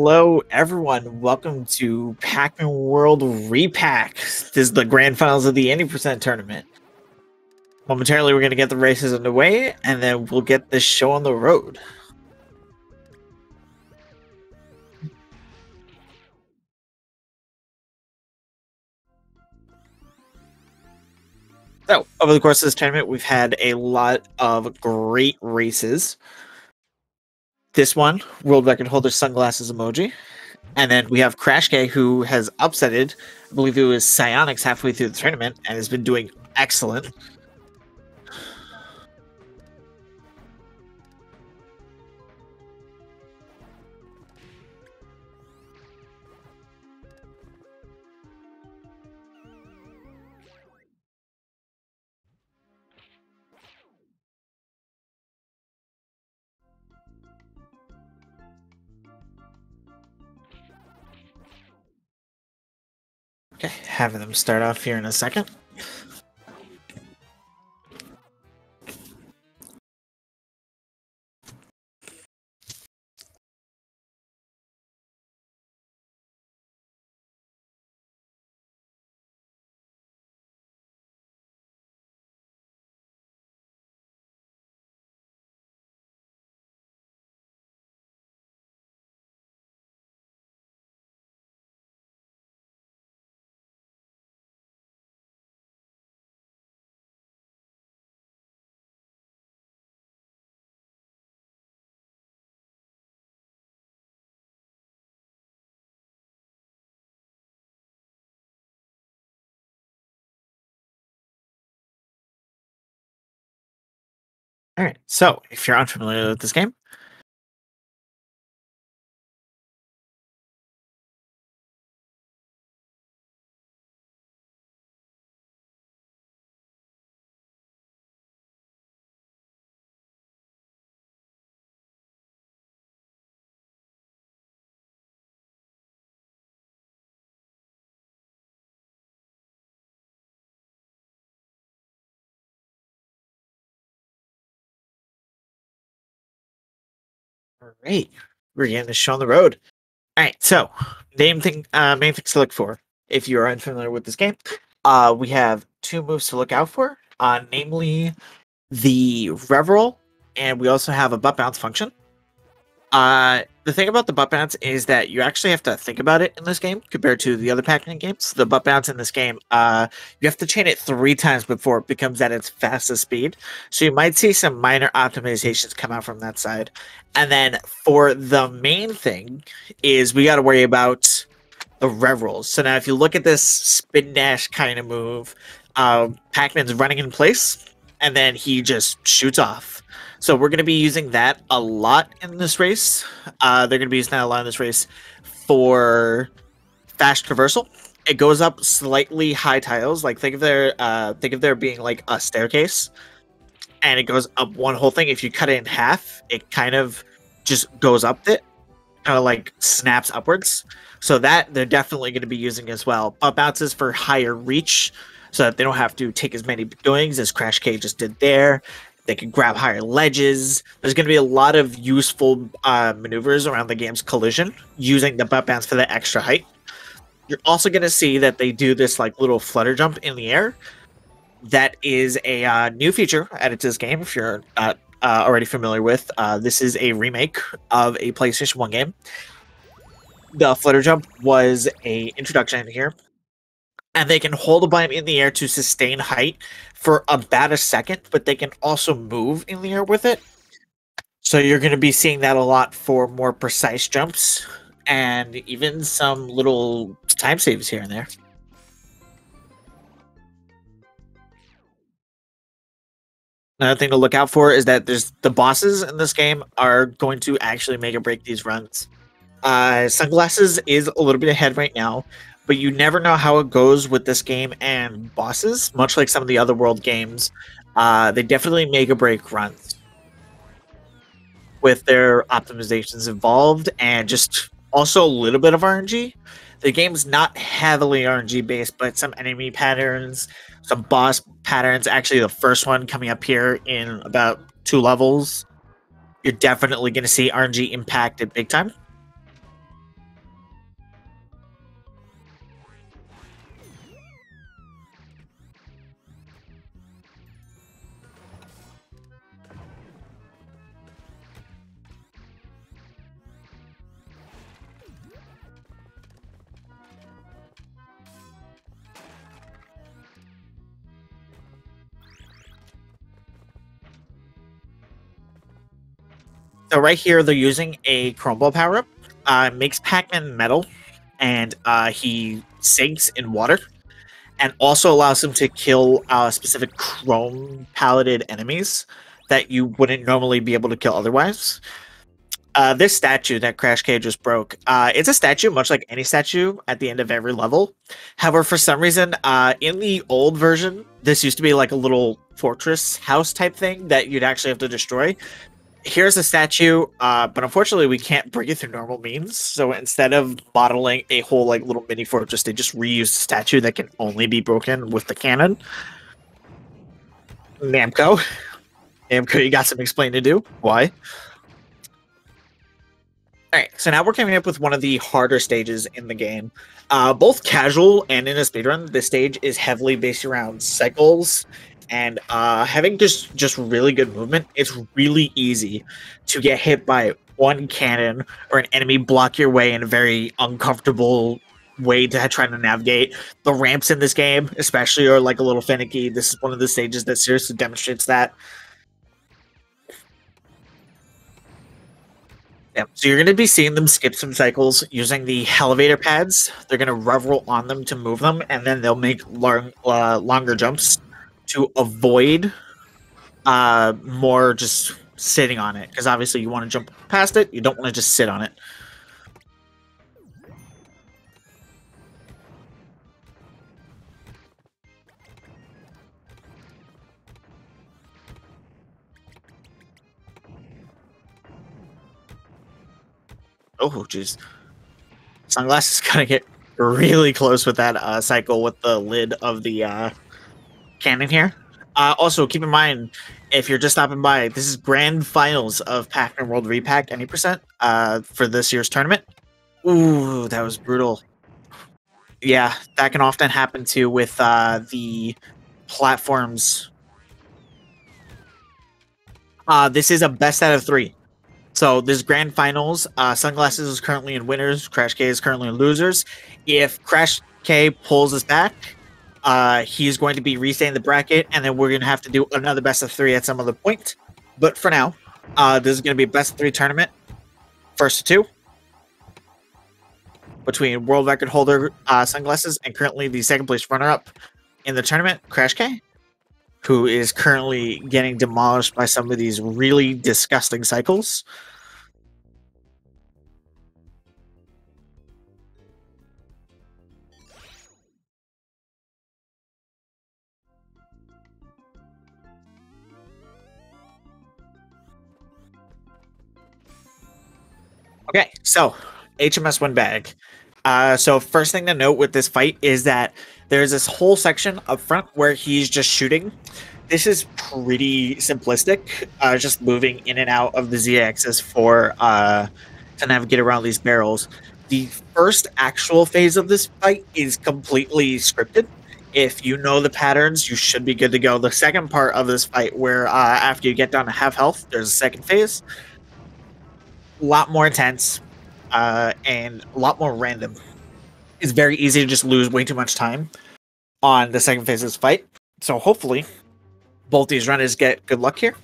Hello, everyone. Welcome to Pac-Man World Re-Pac. This is the grand finals of the Any% tournament. Momentarily, we're going to get the races underway, and then we'll get this show on the road. So, over the course of this tournament, we've had a lot of great races. This one, world record holder sunglasses emoji. And then we have Crash K, who has upsetted, I believe it was Psionics halfway through the tournament, and has been doing excellent. Okay, having them start off here in a second. All right. So, if you're unfamiliar with this game, right, we're getting this show on the road. All right. So, main thing, uh, main things to look for if you are unfamiliar with this game, uh, we have two moves to look out for, uh, namely the rev roll, and we also have a butt bounce function. Uh, the thing about the butt bounce is that you actually have to think about it in this game compared to the other Pac-Man games. The butt bounce in this game, uh, you have to chain it three times before it becomes at its fastest speed. So you might see some minor optimizations come out from that side. And then for the main thing is we got to worry about the rev rolls. So now if you look at this spin dash kind of move, uh, Pac-Man's running in place and then he just shoots off. So we're going to be using that a lot in this race. Uh, they're going to be using that a lot in this race for fast traversal. It goes up slightly high tiles. Like think of there, uh, think of there being like a staircase, and it goes up one whole thing. If you cut it in half, it kind of just goes up it, kind of like snaps upwards. So that they're definitely going to be using as well. Up bounces for higher reach, so that they don't have to take as many doings as Crash K just did there. They can grab higher ledges. There's going to be a lot of useful uh, maneuvers around the game's collision using the butt bounce for the extra height. You're also going to see that they do this like little flutter jump in the air. That is a uh, new feature added to this game. If you're not uh, already familiar with, uh, this is a remake of a PlayStation One game. The flutter jump was a introduction here and they can hold a button in the air to sustain height for about a second, but they can also move in the air with it. So you're going to be seeing that a lot for more precise jumps and even some little time saves here and there. Another thing to look out for is that there's the bosses in this game are going to actually make or break these runs. Uh, Sunglasses is a little bit ahead right now, but you never know how it goes with this game and bosses. Much like some of the other world games, uh, they definitely make or break runs with their optimizations involved and just also a little bit of RNG. The game's not heavily RNG based, but some enemy patterns, some boss patterns. Actually, the first one coming up here in about two levels, you're definitely going to see RNG impacted big time. So right here, they're using a Chrome Ball power up. Uh, makes Pac-Man metal, and uh, he sinks in water, and also allows him to kill uh, specific Chrome paleted enemies that you wouldn't normally be able to kill otherwise. Uh, this statue that Crash K just broke, uh, it's a statue much like any statue at the end of every level. However, for some reason, uh, in the old version, this used to be like a little fortress house type thing that you'd actually have to destroy. Here's a statue, uh, but unfortunately, we can't bring it through normal means. So instead of bottling a whole like little mini fortress, they just reused a statue that can only be broken with the cannon. Namco, Namco, you got some explaining to do. Why? All right, so now we're coming up with one of the harder stages in the game. Uh, both casual and in a speedrun, this stage is heavily based around cycles and uh, having just just really good movement. It's really easy to get hit by one cannon or an enemy block your way in a very uncomfortable way to try to navigate. The ramps in this game, especially, are like a little finicky. This is one of the stages that seriously demonstrates that. Yeah, so you're going to be seeing them skip some cycles using the elevator pads. They're going to rev roll on them to move them, and then they'll make long, uh, longer jumps to avoid uh, more just sitting on it. Because obviously you want to jump past it, you don't want to just sit on it. Oh, jeez. Sunglasses gonna get really close with that uh, cycle with the lid of the uh, cannon here. Uh, also, keep in mind, if you're just stopping by, this is grand finals of Pac-Man World Re-Pac any percent uh, for this year's tournament. Ooh, that was brutal. Yeah, that can often happen too with uh, the platforms. Uh, this is a best out of three. So this grand finals, uh, Sunglasses is currently in winners. Crash K is currently in losers. If Crash K pulls us back, uh, he's going to be restaying the bracket, and then we're going to have to do another best of three at some other point. But for now, uh, this is going to be best of three tournament, first to two, between world record holder uh, Sunglasses and currently the second place runner up in the tournament, Crash K, who is currently getting demolished by some of these really disgusting cycles. Okay, so HMS Windbag. Uh, so first thing to note with this fight is that there's this whole section up front where he's just shooting. This is pretty simplistic, uh, just moving in and out of the z-axis for uh, to navigate around these barrels. The first actual phase of this fight is completely scripted. If you know the patterns, you should be good to go. The second part of this fight, where uh, after you get down to half health, there's a second phase a lot more intense uh, and a lot more random. It's very easy to just lose way too much time on the second phase of this fight. So hopefully, both these runners get good luck here.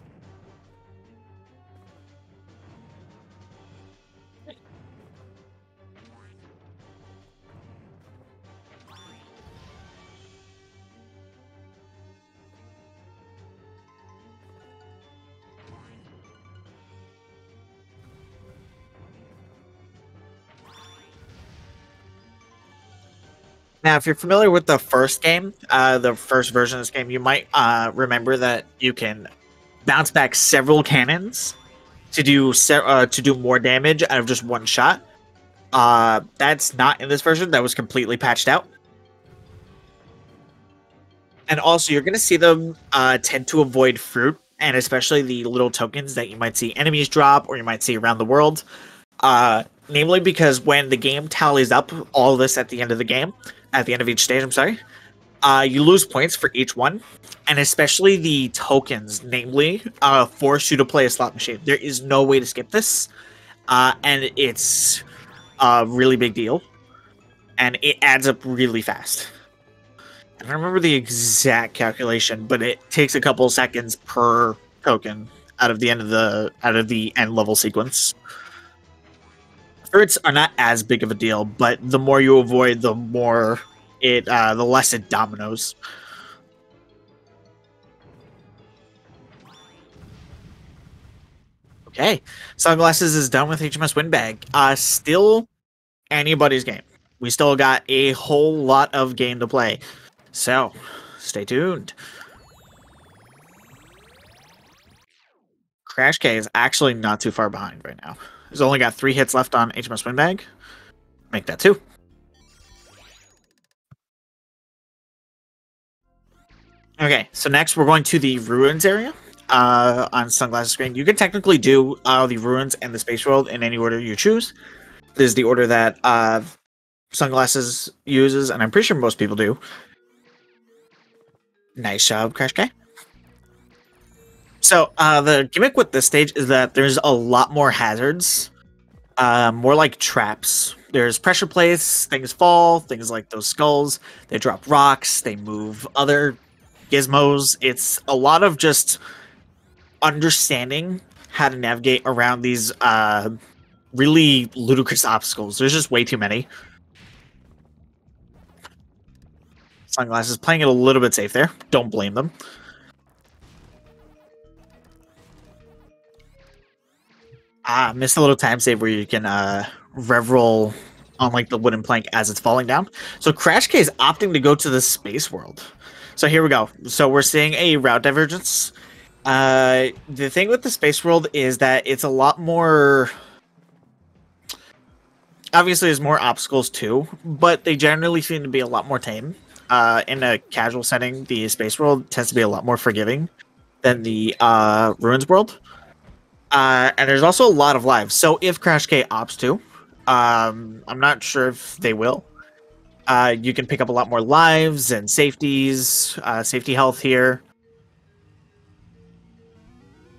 Now, if you're familiar with the first game, uh, the first version of this game, you might uh, remember that you can bounce back several cannons to do se- uh, to do more damage out of just one shot. Uh, that's not in this version. That was completely patched out. And also, you're going to see them uh, tend to avoid fruit, and especially the little tokens that you might see enemies drop or you might see around the world. Namely, because when the game tallies up all this at the end of the game, at the end of each stage, I'm sorry, uh, you lose points for each one, and especially the tokens, namely, uh, force you to play a slot machine. There is no way to skip this, uh, and it's a really big deal, and it adds up really fast. I don't remember the exact calculation, but it takes a couple seconds per token, out of the end of the out of the end level sequence. Turrets are not as big of a deal, but the more you avoid, the more it uh, the less it dominoes. Okay, sunglasses is done with HMS Windbag. Uh, still anybody's game. We still got a whole lot of game to play, so stay tuned. Crash K is actually not too far behind right now. He's only got three hits left on HMS Windbag. Make that two. Okay, so next we're going to the ruins area uh, on Sunglasses screen. You can technically do uh, the ruins and the space world in any order you choose. This is the order that uh, Sunglasses uses, and I'm pretty sure most people do. Nice job, Crash K. So uh, the gimmick with this stage is that there's a lot more hazards, uh, more like traps. There's pressure plates, things fall, things like those skulls. They drop rocks, they move other gizmos. It's a lot of just understanding how to navigate around these uh, really ludicrous obstacles. There's just way too many. Sunglasses playing it a little bit safe there. Don't blame them. Ah, missed a little time save where you can uh rev roll on like the wooden plank as it's falling down. So Crash K is opting to go to the space world. So here we go. So we're seeing a route divergence. Uh, the thing with the space world is that it's a lot more. Obviously, there's more obstacles too, but they generally seem to be a lot more tame. Uh, in a casual setting, the space world tends to be a lot more forgiving than the uh, ruins world. Uh, and there's also a lot of lives. So if Crash K opts to, um, I'm not sure if they will. Uh, you can pick up a lot more lives and safeties, uh, safety health here.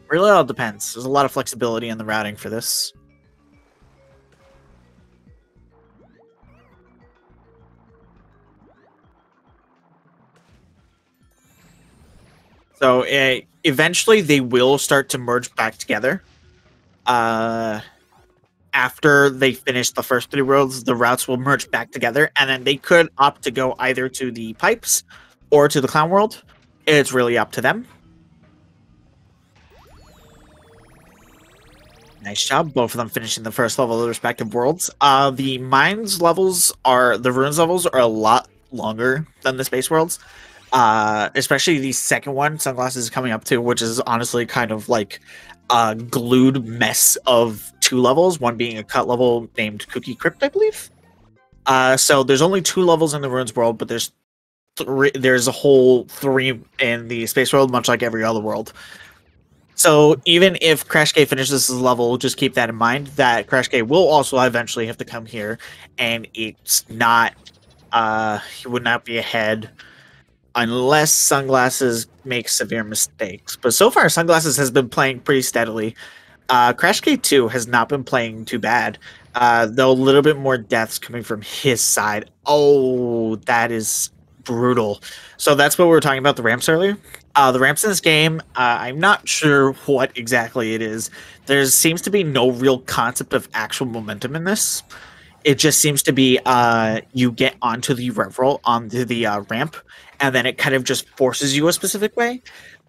Really all depends. There's a lot of flexibility in the routing for this. So uh, eventually they will start to merge back together. Uh, after they finish the first three worlds, the routes will merge back together, and then they could opt to go either to the pipes or to the clown world. It's really up to them. Nice job, both of them finishing the first level of the respective worlds. Uh, the mines levels are the ruins levels are a lot longer than the space worlds. Uh, especially the second one, sunglasses is coming up to, which is honestly kind of like a glued mess of two levels. One being a cut level named Cookie Crypt, I believe. Uh, so there's only two levels in the ruins world, but there's three. There's a whole three in the space world, much like every other world. So even if Crash K finishes this level, just keep that in mind that Crash K will also eventually have to come here, and it's not. Uh, he would not be ahead unless Sunglasses makes severe mistakes. But so far, Sunglasses has been playing pretty steadily. Uh, Crash K too has not been playing too bad, uh, though a little bit more deaths coming from his side. Oh, that is brutal. So that's what we were talking about the ramps earlier. Uh, the ramps in this game, uh, I'm not sure what exactly it is. There seems to be no real concept of actual momentum in this. It just seems to be uh, you get onto the rev roll onto the uh, ramp, and then it kind of just forces you a specific way.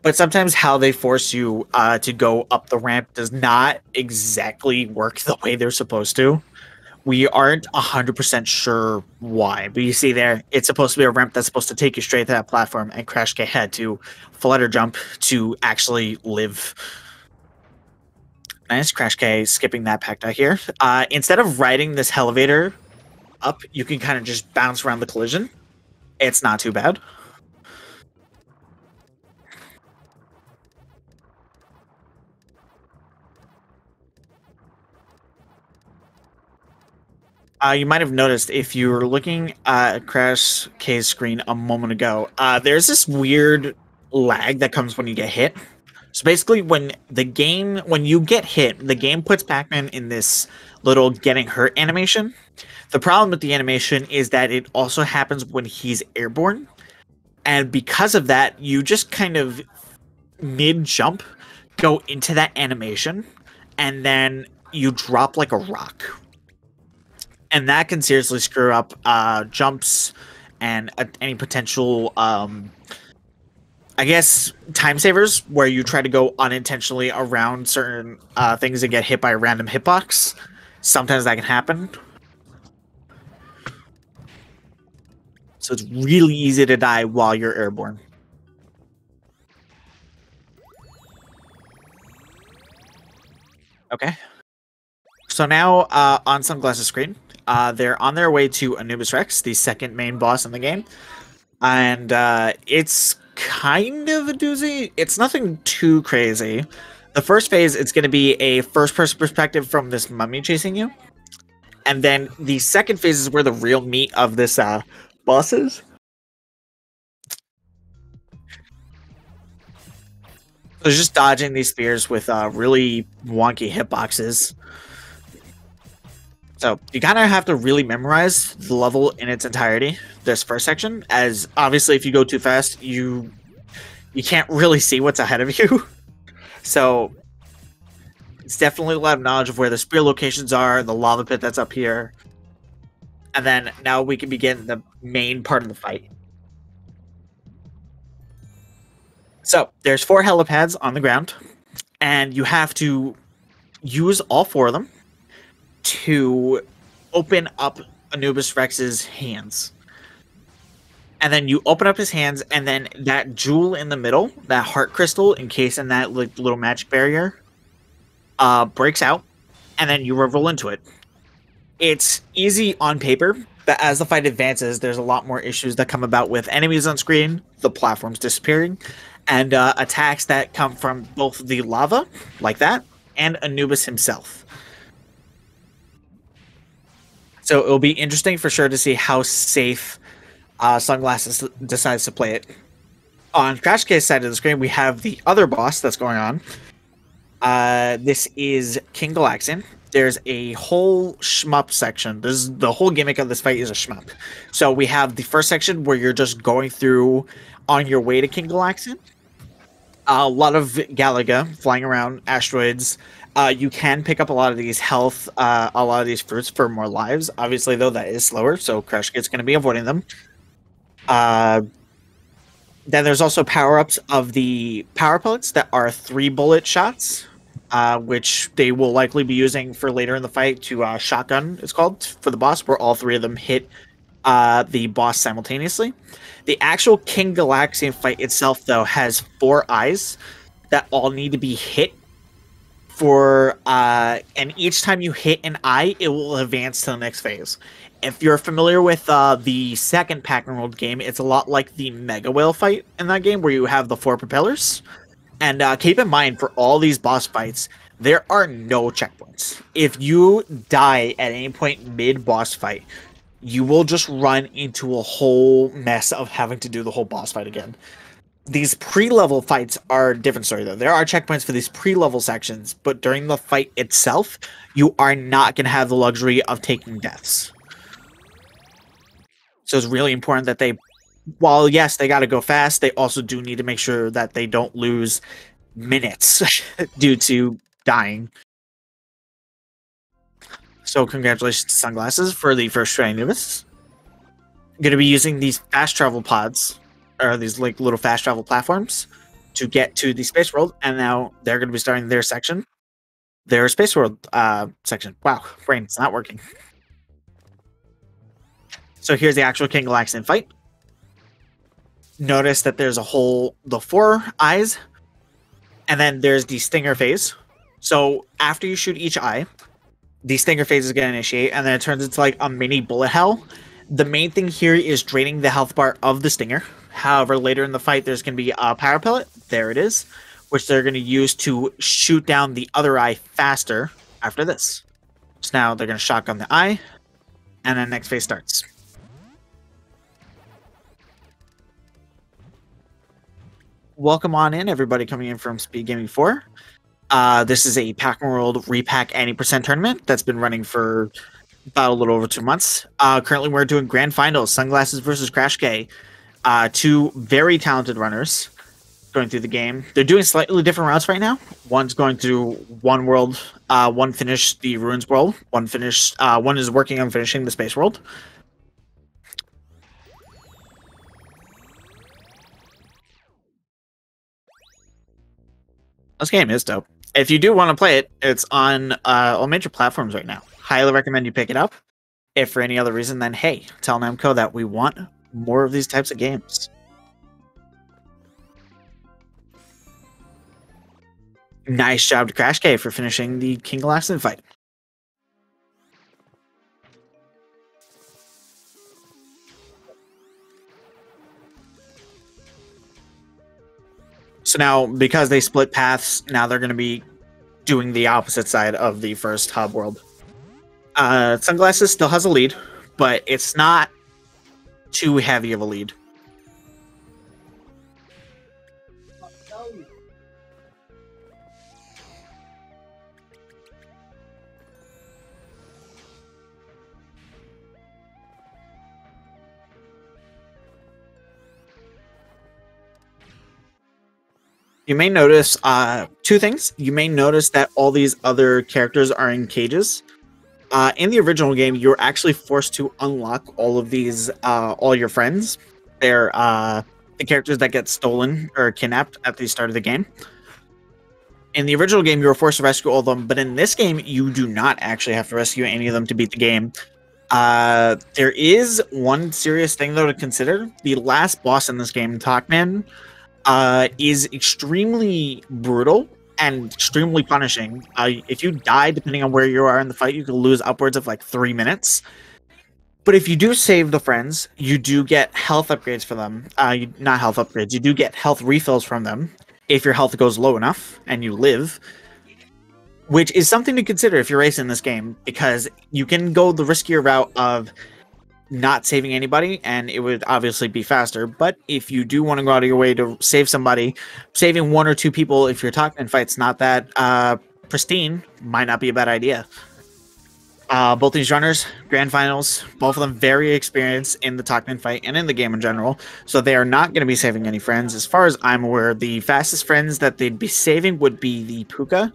But sometimes how they force you uh, to go up the ramp does not exactly work the way they're supposed to. We aren't 100% sure why, but you see there, it's supposed to be a ramp that's supposed to take you straight to that platform, and Crash K had to flutter jump to actually live. Nice Crash K skipping that Pecta here. Uh, instead of riding this elevator up, you can kind of just bounce around the collision. It's not too bad. Uh, you might have noticed if you were looking at Crash K's screen a moment ago, uh, there's this weird lag that comes when you get hit. So basically, when the game, when you get hit, the game puts Pac-Man in this little getting hurt animation. The problem with the animation is that it also happens when he's airborne. And because of that, you just kind of mid jump go into that animation and then you drop like a rock. And that can seriously screw up uh, jumps and uh, any potential, um, I guess, time savers where you try to go unintentionally around certain uh, things and get hit by a random hitbox. Sometimes that can happen. So it's really easy to die while you're airborne. Okay. So now uh, on Sunglasses screen, uh, they're on their way to Anubis Rex, the second main boss in the game. And uh, it's kind of a doozy. It's nothing too crazy. The first phase, it's going to be a first person perspective from this mummy chasing you. And then the second phase is where the real meat of this uh, boss is. So just dodging these spears with uh, really wonky hitboxes. So you kind of have to really memorize the level in its entirety. This first section, as obviously if you go too fast, you you can't really see what's ahead of you. so it's definitely a lot of knowledge of where the spear locations are, the lava pit that's up here. And then now we can begin the main part of the fight. So there's four helipads on the ground, and you have to use all four of them to open up Anubis Rex's hands. And then you open up his hands, and then that jewel in the middle, that heart crystal encased in that like, little magic barrier, uh, breaks out, and then you rev roll into it. It's easy on paper, but as the fight advances, there's a lot more issues that come about with enemies on screen, the platforms disappearing, and uh, attacks that come from both the lava, like that, and Anubis himself. So it'll be interesting for sure to see how safe uh, Sunglasses decides to play it. On Crash K's side of the screen, we have the other boss that's going on. Uh, this is King Galaxian. There's a whole shmup section. This is the whole gimmick of this fight is a shmup. So we have the first section where you're just going through on your way to King Galaxian a lot of Galaga flying around asteroids. Uh, you can pick up a lot of these health, uh, a lot of these fruits for more lives. Obviously, though, that is slower, so Crash K's going to be avoiding them. Uh, then there's also power ups of the power pellets that are three bullet shots, uh, which they will likely be using for later in the fight to uh, shotgun, it's called, for the boss, where all three of them hit uh, the boss simultaneously. The actual King Galaxian fight itself, though, has four eyes that all need to be hit for uh and each time you hit an eye it will advance to the next phase. If you're familiar with uh the second pac-man world game it's a lot like the mega whale fight in that game where you have the four propellers. And uh, keep in mind for all these boss fights there are no checkpoints. If you die at any point mid boss fight you will just run into a whole mess of having to do the whole boss fight again. These pre-level fights are a different story though. There are checkpoints for these pre-level sections, but during the fight itself, you are not going to have the luxury of taking deaths. So it's really important that they while yes, they got to go fast, they also do need to make sure that they don't lose minutes due to dying. So congratulations to Sunglasses for the first try Anubis. Going to be using these fast travel pods, or these like little fast travel platforms, to get to the space world, and now they're going to be starting their section, their space world uh, section. Wow, brain, it's not working. So here's the actual King Galaxian fight. Notice that there's a whole the four eyes, and then there's the stinger phase. So after you shoot each eye, the stinger phase is going to initiate, and then it turns into like a mini bullet hell. The main thing here is draining the health bar of the stinger. However, later in the fight, there's going to be a power pellet. There it is, which they're going to use to shoot down the other eye faster after this. So now they're going to shotgun the eye, and then next phase starts. Welcome on in, everybody coming in from Speed Gaming 4. Uh, this is a Pac-Man World Re-Pac Any Percent tournament that's been running for about a little over two months. Uh, currently, we're doing grand finals: Sunglasses versus Crash K. Uh, two very talented runners going through the game. They're doing slightly different routes right now. One's going through one world, uh, one finished the ruins world, one finished, uh, one is working on finishing the space world. This game is dope. If you do want to play it, it's on uh, all major platforms right now. Highly recommend you pick it up. If for any other reason, then hey, tell Namco that we want more of these types of games. Nice job to Crash K for finishing the King Galaxian fight. So now, because they split paths, now they're going to be doing the opposite side of the first hub world. Uh, Sunglasses still has a lead, but it's not too heavy of a lead. You may notice uh, two things. You may notice that all these other characters are in cages. Uh, in the original game, you're actually forced to unlock all of these, uh, all your friends. They're uh, the characters that get stolen or kidnapped at the start of the game. In the original game, you were forced to rescue all of them, but in this game, you do not actually have to rescue any of them to beat the game. Uh, there is one serious thing though to consider. The last boss in this game, Toc-Man, uh, is extremely brutal and extremely punishing. Uh, if you die, depending on where you are in the fight, you can lose upwards of like three minutes. But if you do save the friends, you do get health upgrades for them. Uh, you, not health upgrades. You do get health refills from them if your health goes low enough and you live. Which is something to consider if you're racing this game, because you can go the riskier route of not saving anybody and it would obviously be faster. But if you do want to go out of your way to save somebody saving one or two people if your Toc-Man fight's not that uh, pristine might not be a bad idea. Uh, both these runners grand finals both of them very experienced in the Toc-Man fight and in the game in general so they are not going to be saving any friends. As far as i'm aware the fastest friends that they'd be saving would be the Pooka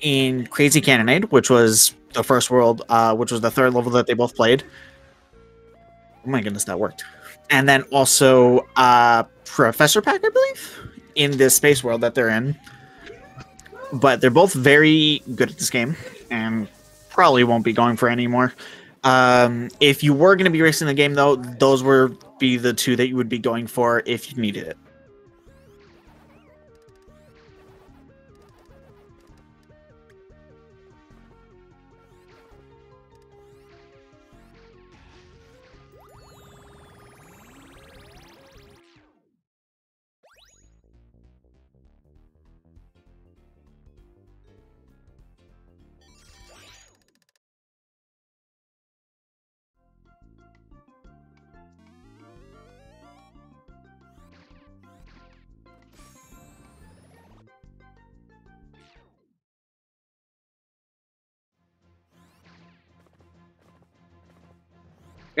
in crazy cannonade which was the first world uh, which was the third level that they both played Oh my goodness, that worked. And then also uh, Professor Pac, I believe, in this space world that they're in. But they're both very good at this game and probably won't be going for any more. Um, if you were going to be racing the game, though, those would be the two that you would be going for if you needed it.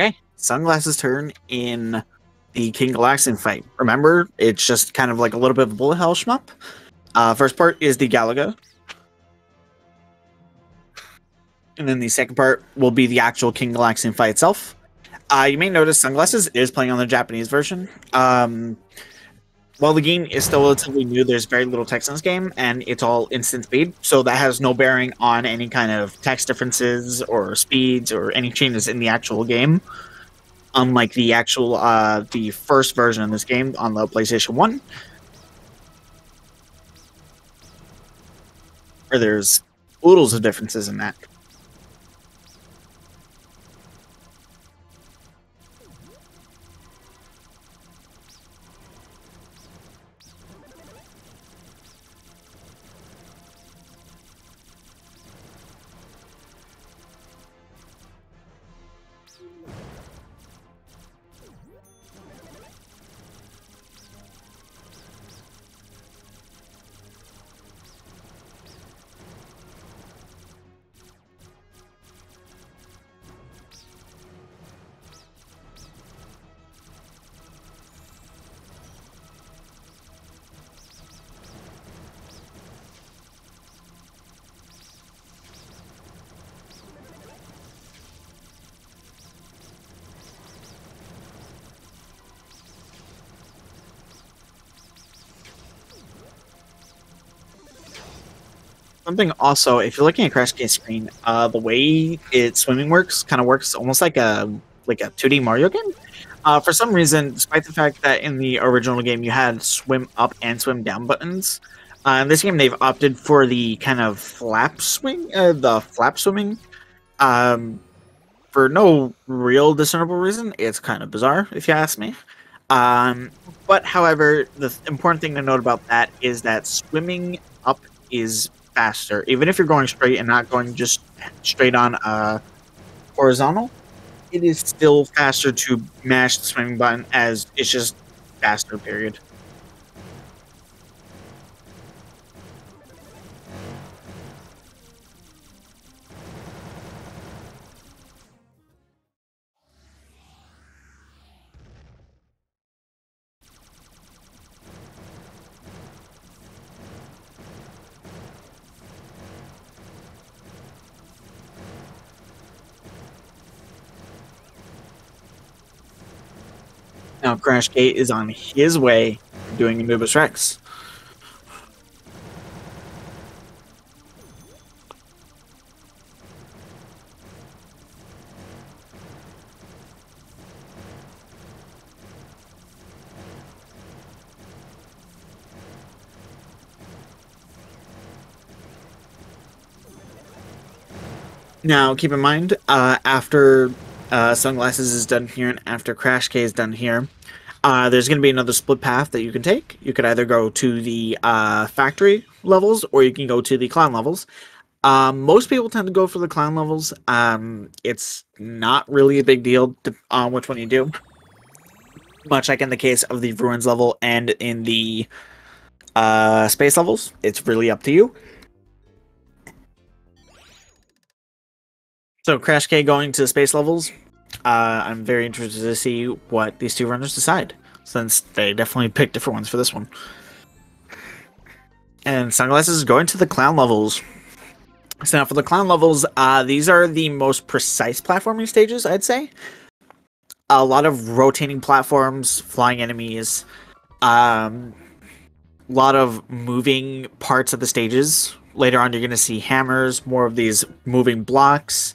Okay, Sunglasses turn in the King Galaxian fight. Remember, it's just kind of like a little bit of a bullet hell shmup. Uh, first part is the Galaga. And then the second part will be the actual King Galaxian fight itself. Uh, you may notice Sunglasses is playing on the Japanese version. Um, while the game is still relatively new, there's very little text in this game, and it's all instant speed, so that has no bearing on any kind of text differences or speeds or any changes in the actual game. Unlike the actual uh, the first version of this game on the PlayStation One, where there's oodles of differences in that. Something also, if you're looking at Crash K's screen, uh, the way it swimming works kind of works almost like a like a 2D Mario game. Uh, for some reason, despite the fact that in the original game you had swim up and swim down buttons, uh, in this game they've opted for the kind of flap swing, uh, the flap swimming. Um, for no real discernible reason, it's kind of bizarre if you ask me. Um, but however, the important thing to note about that is that swimming up is faster, even if you're going straight and not going just straight on uh, horizontal. It is still faster to mash the swimming button as it's just faster. Period. Now Crash K is on his way doing Anubis Rex. Now, keep in mind, uh, after uh, Sunglasses is done here, and after Crash K is done here, uh, there's going to be another split path that you can take. You could either go to the uh, factory levels, or you can go to the clown levels. Um, most people tend to go for the clown levels. Um, it's not really a big deal on which one you do. Much like in the case of the ruins level and in the uh, space levels, it's really up to you. So Crash K going to space levels. Uh, I'm very interested to see what these two runners decide, since they definitely picked different ones for this one. And Sunglasses is going to the clown levels. So now for the clown levels, uh, these are the most precise platforming stages, I'd say. A lot of rotating platforms, flying enemies, um, a lot of moving parts of the stages. Later on, you're going to see hammers, more of these moving blocks.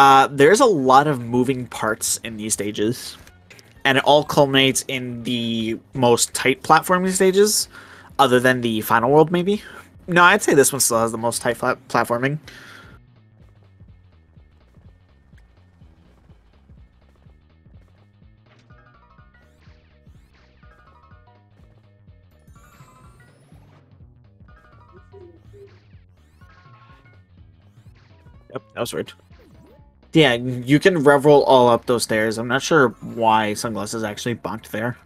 Uh, there's a lot of moving parts in these stages, and it all culminates in the most tight platforming stages, other than the final world, maybe. No, I'd say this one still has the most tight platforming. Yep, that was weird. Yeah, you can revel all up those stairs. I'm not sure why Sunglasses actually bunked there.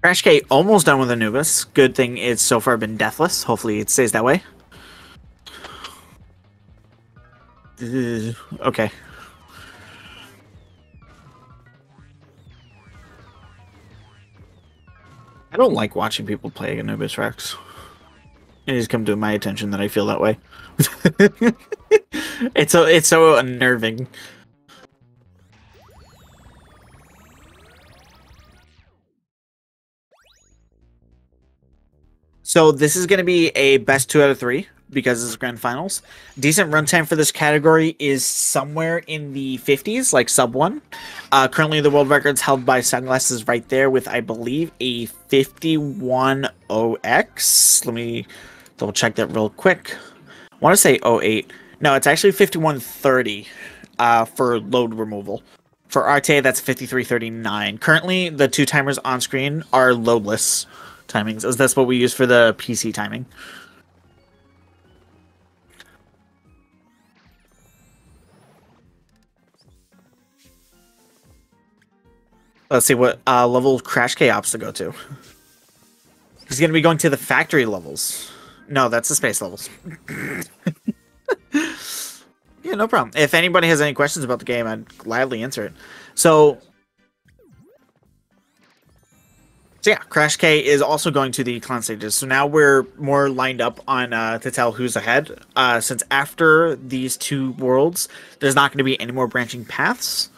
Crash K almost done with Anubis. Good thing it's so far been deathless. Hopefully it stays that way. Uh, okay. I don't like watching people play Anubis Rex. It has come to my attention that I feel that way. it's so it's so unnerving. So this is going to be a best two out of three because it's grand finals. Decent runtime for this category is somewhere in the 50s, like sub one. Uh, currently, the world record's held by Sunglasses right there with, I believe, a 51OX. Let me double check that real quick. I want to say 08. No, it's actually 5130 uh, for load removal. For RTA, that's 5339. Currently, the two timers on screen are loadless timings, as that's what we use for the PC timing. Let's see what uh, level Crash K ops to go to. He's going to be going to the factory levels. No, that's the space levels. yeah, no problem. If anybody has any questions about the game, I'd gladly answer it. So, So yeah, Crash K is also going to the clan stages. So now we're more lined up on uh, to tell who's ahead. Uh, since after these two worlds, there's not going to be any more branching paths.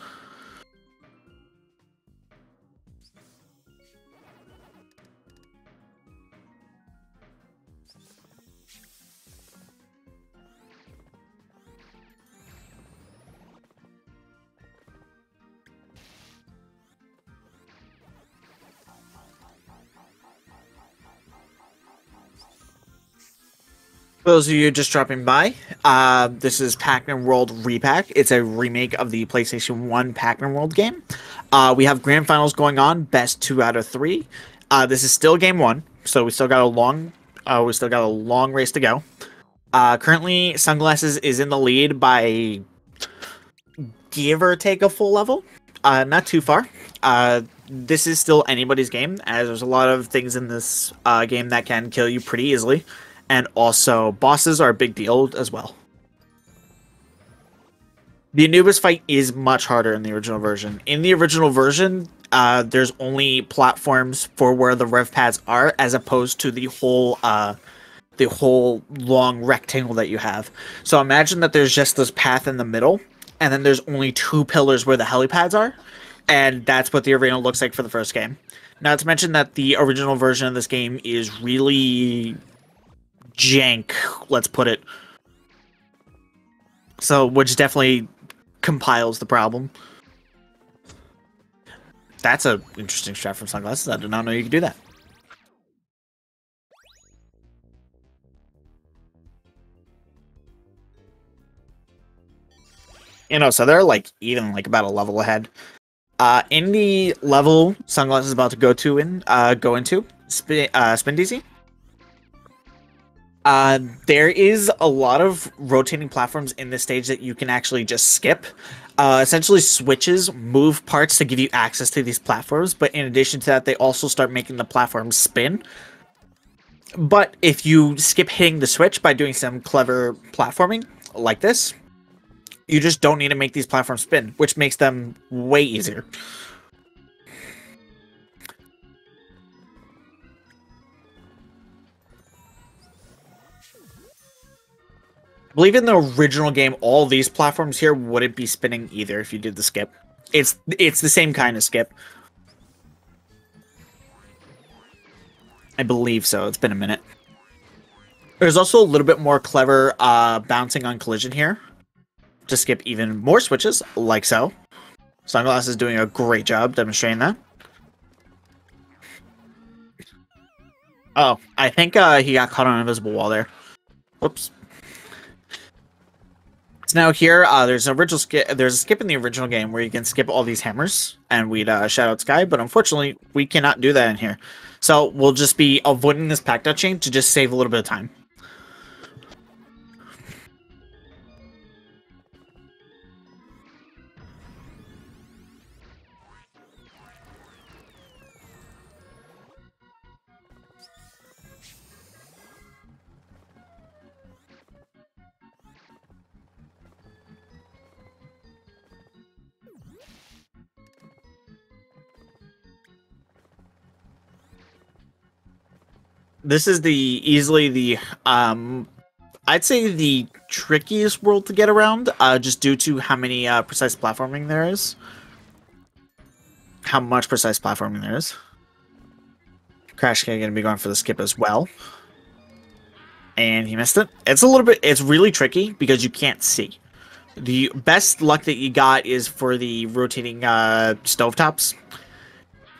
Those of you just dropping by, uh, this is Pac-Man World Re-Pac. It's a remake of the PlayStation 1 Pac-Man World game. Uh, we have grand finals going on, best two out of three. Uh, this is still game one, so we still got a long, uh, we still got a long race to go. Uh, currently, Sunglasses is in the lead by give or take a full level, uh, not too far. this is still anybody's game, as there's a lot of things in this game that can kill you pretty easily and also bosses are a big deal as well. The Anubis fight is much harder in the original version. In the original version, uh, there's only platforms for where the rev pads are, as opposed to the whole uh, the whole long rectangle that you have. So imagine that there's just this path in the middle, and then there's only two pillars where the helipads are, and that's what the arena looks like for the first game. Not to mention that the original version of this game is really jank, let's put it. So, which definitely compiles the problem. That's an interesting strat from sunglasses. I did not know you could do that. You know, so they're like even like about a level ahead. Uh, in the level sunglasses about to go to in uh go into spin uh Spin Dizzy uh, there is a lot of rotating platforms in this stage that you can actually just skip. Uh, essentially, switches move parts to give you access to these platforms, but in addition to that, they also start making the platforms spin. But if you skip hitting the switch by doing some clever platforming like this, you just don't need to make these platforms spin, which makes them way easier. Believe in the original game, all these platforms here wouldn't be spinning either if you did the skip. It's it's the same kind of skip. I believe so. It's been a minute. There's also a little bit more clever uh, bouncing on collision here to skip even more switches, like so. Sunglass is doing a great job demonstrating that. Oh, I think uh, he got caught on an invisible wall there. Whoops. Now here, uh, there's an original skip. There's a skip in the original game where you can skip all these hammers, and we'd uh, shout out Sky. But unfortunately, we cannot do that in here. So we'll just be avoiding this packed out chain to just save a little bit of time. This is the easily the um I'd say the trickiest world to get around, uh, just due to how many uh, precise platforming there is. How much precise platforming there is. Crash King gonna be going for the skip as well. And he missed it. It's a little bit, it's really tricky because you can't see. The best luck that you got is for the rotating uh, stovetops.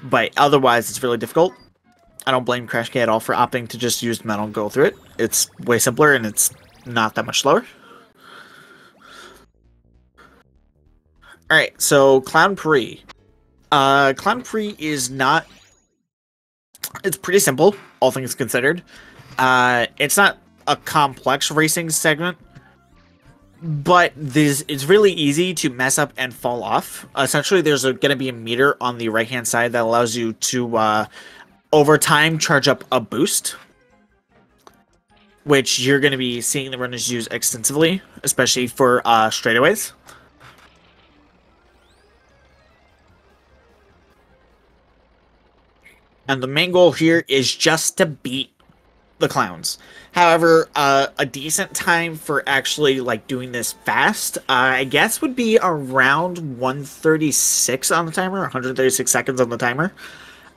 But otherwise, it's really difficult. I don't blame Crash K at all for opting to just use metal and go through it. It's way simpler and it's not that much slower. Alright, so Clown Prix. Uh, Clown Prix is not... It's pretty simple, all things considered. Uh, it's not a complex racing segment, but this it's really easy to mess up and fall off. Essentially, there's going to be a meter on the right hand side that allows you to uh, over time charge up a boost, which you're going to be seeing the runners use extensively, especially for uh, straightaways. And the main goal here is just to beat the clowns. However, uh, a decent time for actually like doing this fast, uh, I guess, would be around 136 on the timer, 136 seconds on the timer.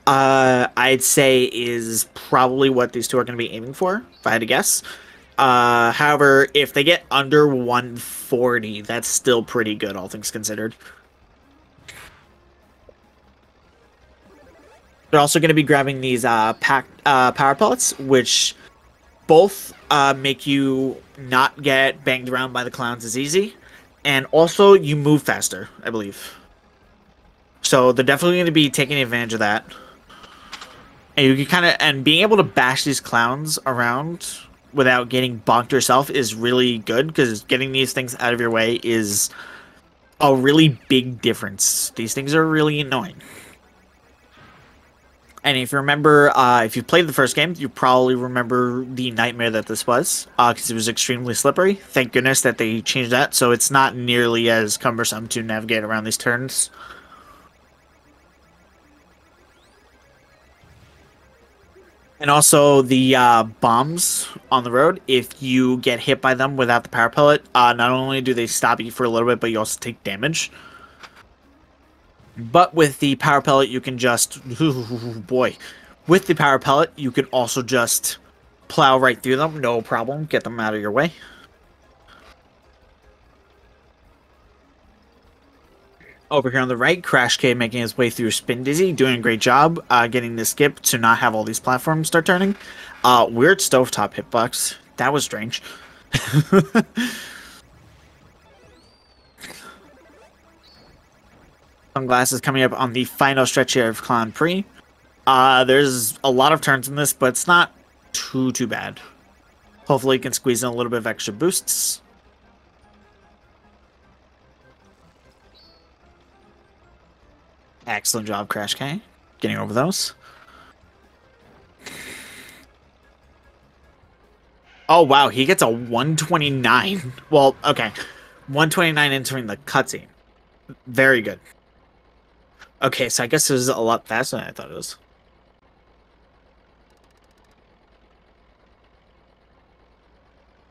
Uh, I'd say is probably what these two are going to be aiming for, if I had to guess. Uh, however, if they get under 140, that's still pretty good, all things considered. They're also going to be grabbing these uh, pack, uh, power pellets, which both uh, make you not get banged around by the clowns as easy, and also you move faster, I believe. So they're definitely going to be taking advantage of that. And you can kind of and being able to bash these clowns around without getting bonked yourself is really good because getting these things out of your way is a really big difference. These things are really annoying. And if you remember, uh, if you played the first game, you probably remember the nightmare that this was, because uh, it was extremely slippery. Thank goodness that they changed that, so it's not nearly as cumbersome to navigate around these turns. And also the uh, bombs on the road, if you get hit by them without the power pellet, uh, not only do they stop you for a little bit, but you also take damage. But with the power pellet, you can just, boy, with the power pellet, you can also just plow right through them, no problem, get them out of your way. Over here on the right, Crash K making his way through Spin Dizzy, doing a great job uh, getting the skip to not have all these platforms start turning. Uh, weird stovetop hitbox. That was strange. Sunglasses coming up on the final stretch here of Clown Prix. Uh, there's a lot of turns in this, but it's not too, too bad. Hopefully you can squeeze in a little bit of extra boosts. Excellent job, Crash K. Getting over those. Oh, wow. He gets a 129. Well, okay. 129 entering the cutscene. Very good. Okay, so I guess it was a lot faster than I thought it was.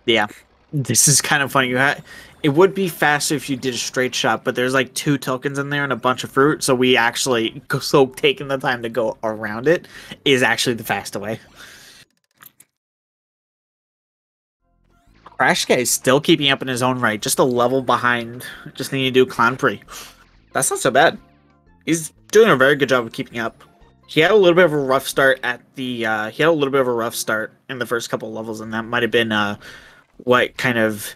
Yeah, this is kind of funny. You had it would be faster if you did a straight shot, but there's like two tokens in there and a bunch of fruit, so we actually so taking the time to go around it is actually the faster way. Crash K is still keeping up in his own right, just a level behind. Just need to do Clown Prix. That's not so bad he's doing a very good job of keeping up. He had a little bit of a rough start at the. Uh, he had a little bit of a rough start in the first couple levels, and that might have been uh, what kind of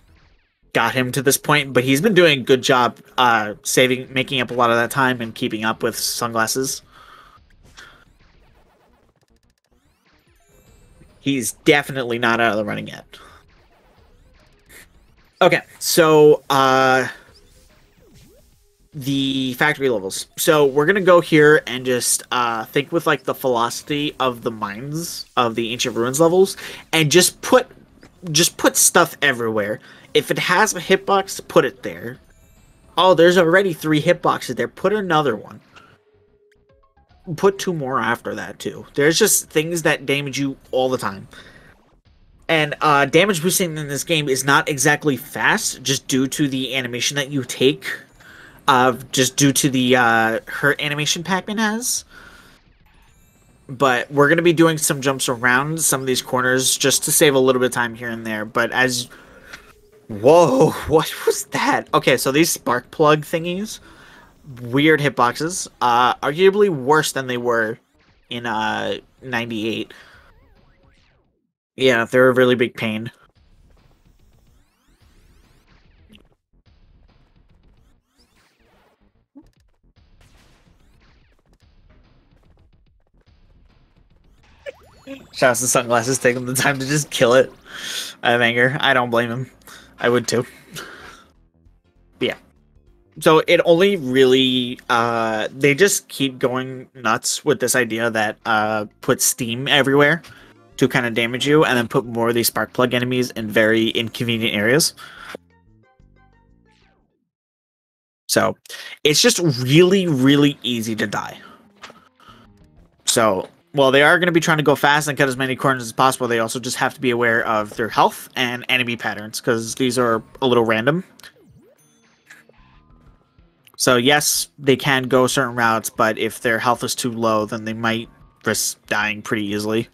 got him to this point. But he's been doing a good job uh, saving, making up a lot of that time, and keeping up with sunglasses. He's definitely not out of the running yet. Okay, so uh, the factory levels. So we're gonna go here and just uh, think with like the philosophy of the mines of the ancient ruins levels, and just put just put stuff everywhere. If it has a hitbox, put it there. Oh, there's already three hitboxes there. Put another one. Put two more after that too. There's just things that damage you all the time. And uh, damage boosting in this game is not exactly fast, just due to the animation that you take uh, just due to the uh, her animation Pac-Man has. But we're going to be doing some jumps around some of these corners just to save a little bit of time here and there. But as... Whoa, what was that? Okay, so these spark plug thingies, weird hitboxes, uh, arguably worse than they were in uh, 98. Yeah, they're a really big pain. Shouts to sunglasses taking the time to just kill it out of anger. I don't blame him. I would too. Yeah. So it only really uh they just keep going nuts with this idea that uh put steam everywhere to kind of damage you and then put more of these spark plug enemies in very inconvenient areas. So it's just really, really easy to die. So well, they are going to be trying to go fast and cut as many corners as possible. They also just have to be aware of their health and enemy patterns because these are a little random. So yes, they can go certain routes, but if their health is too low, then they might risk dying pretty easily.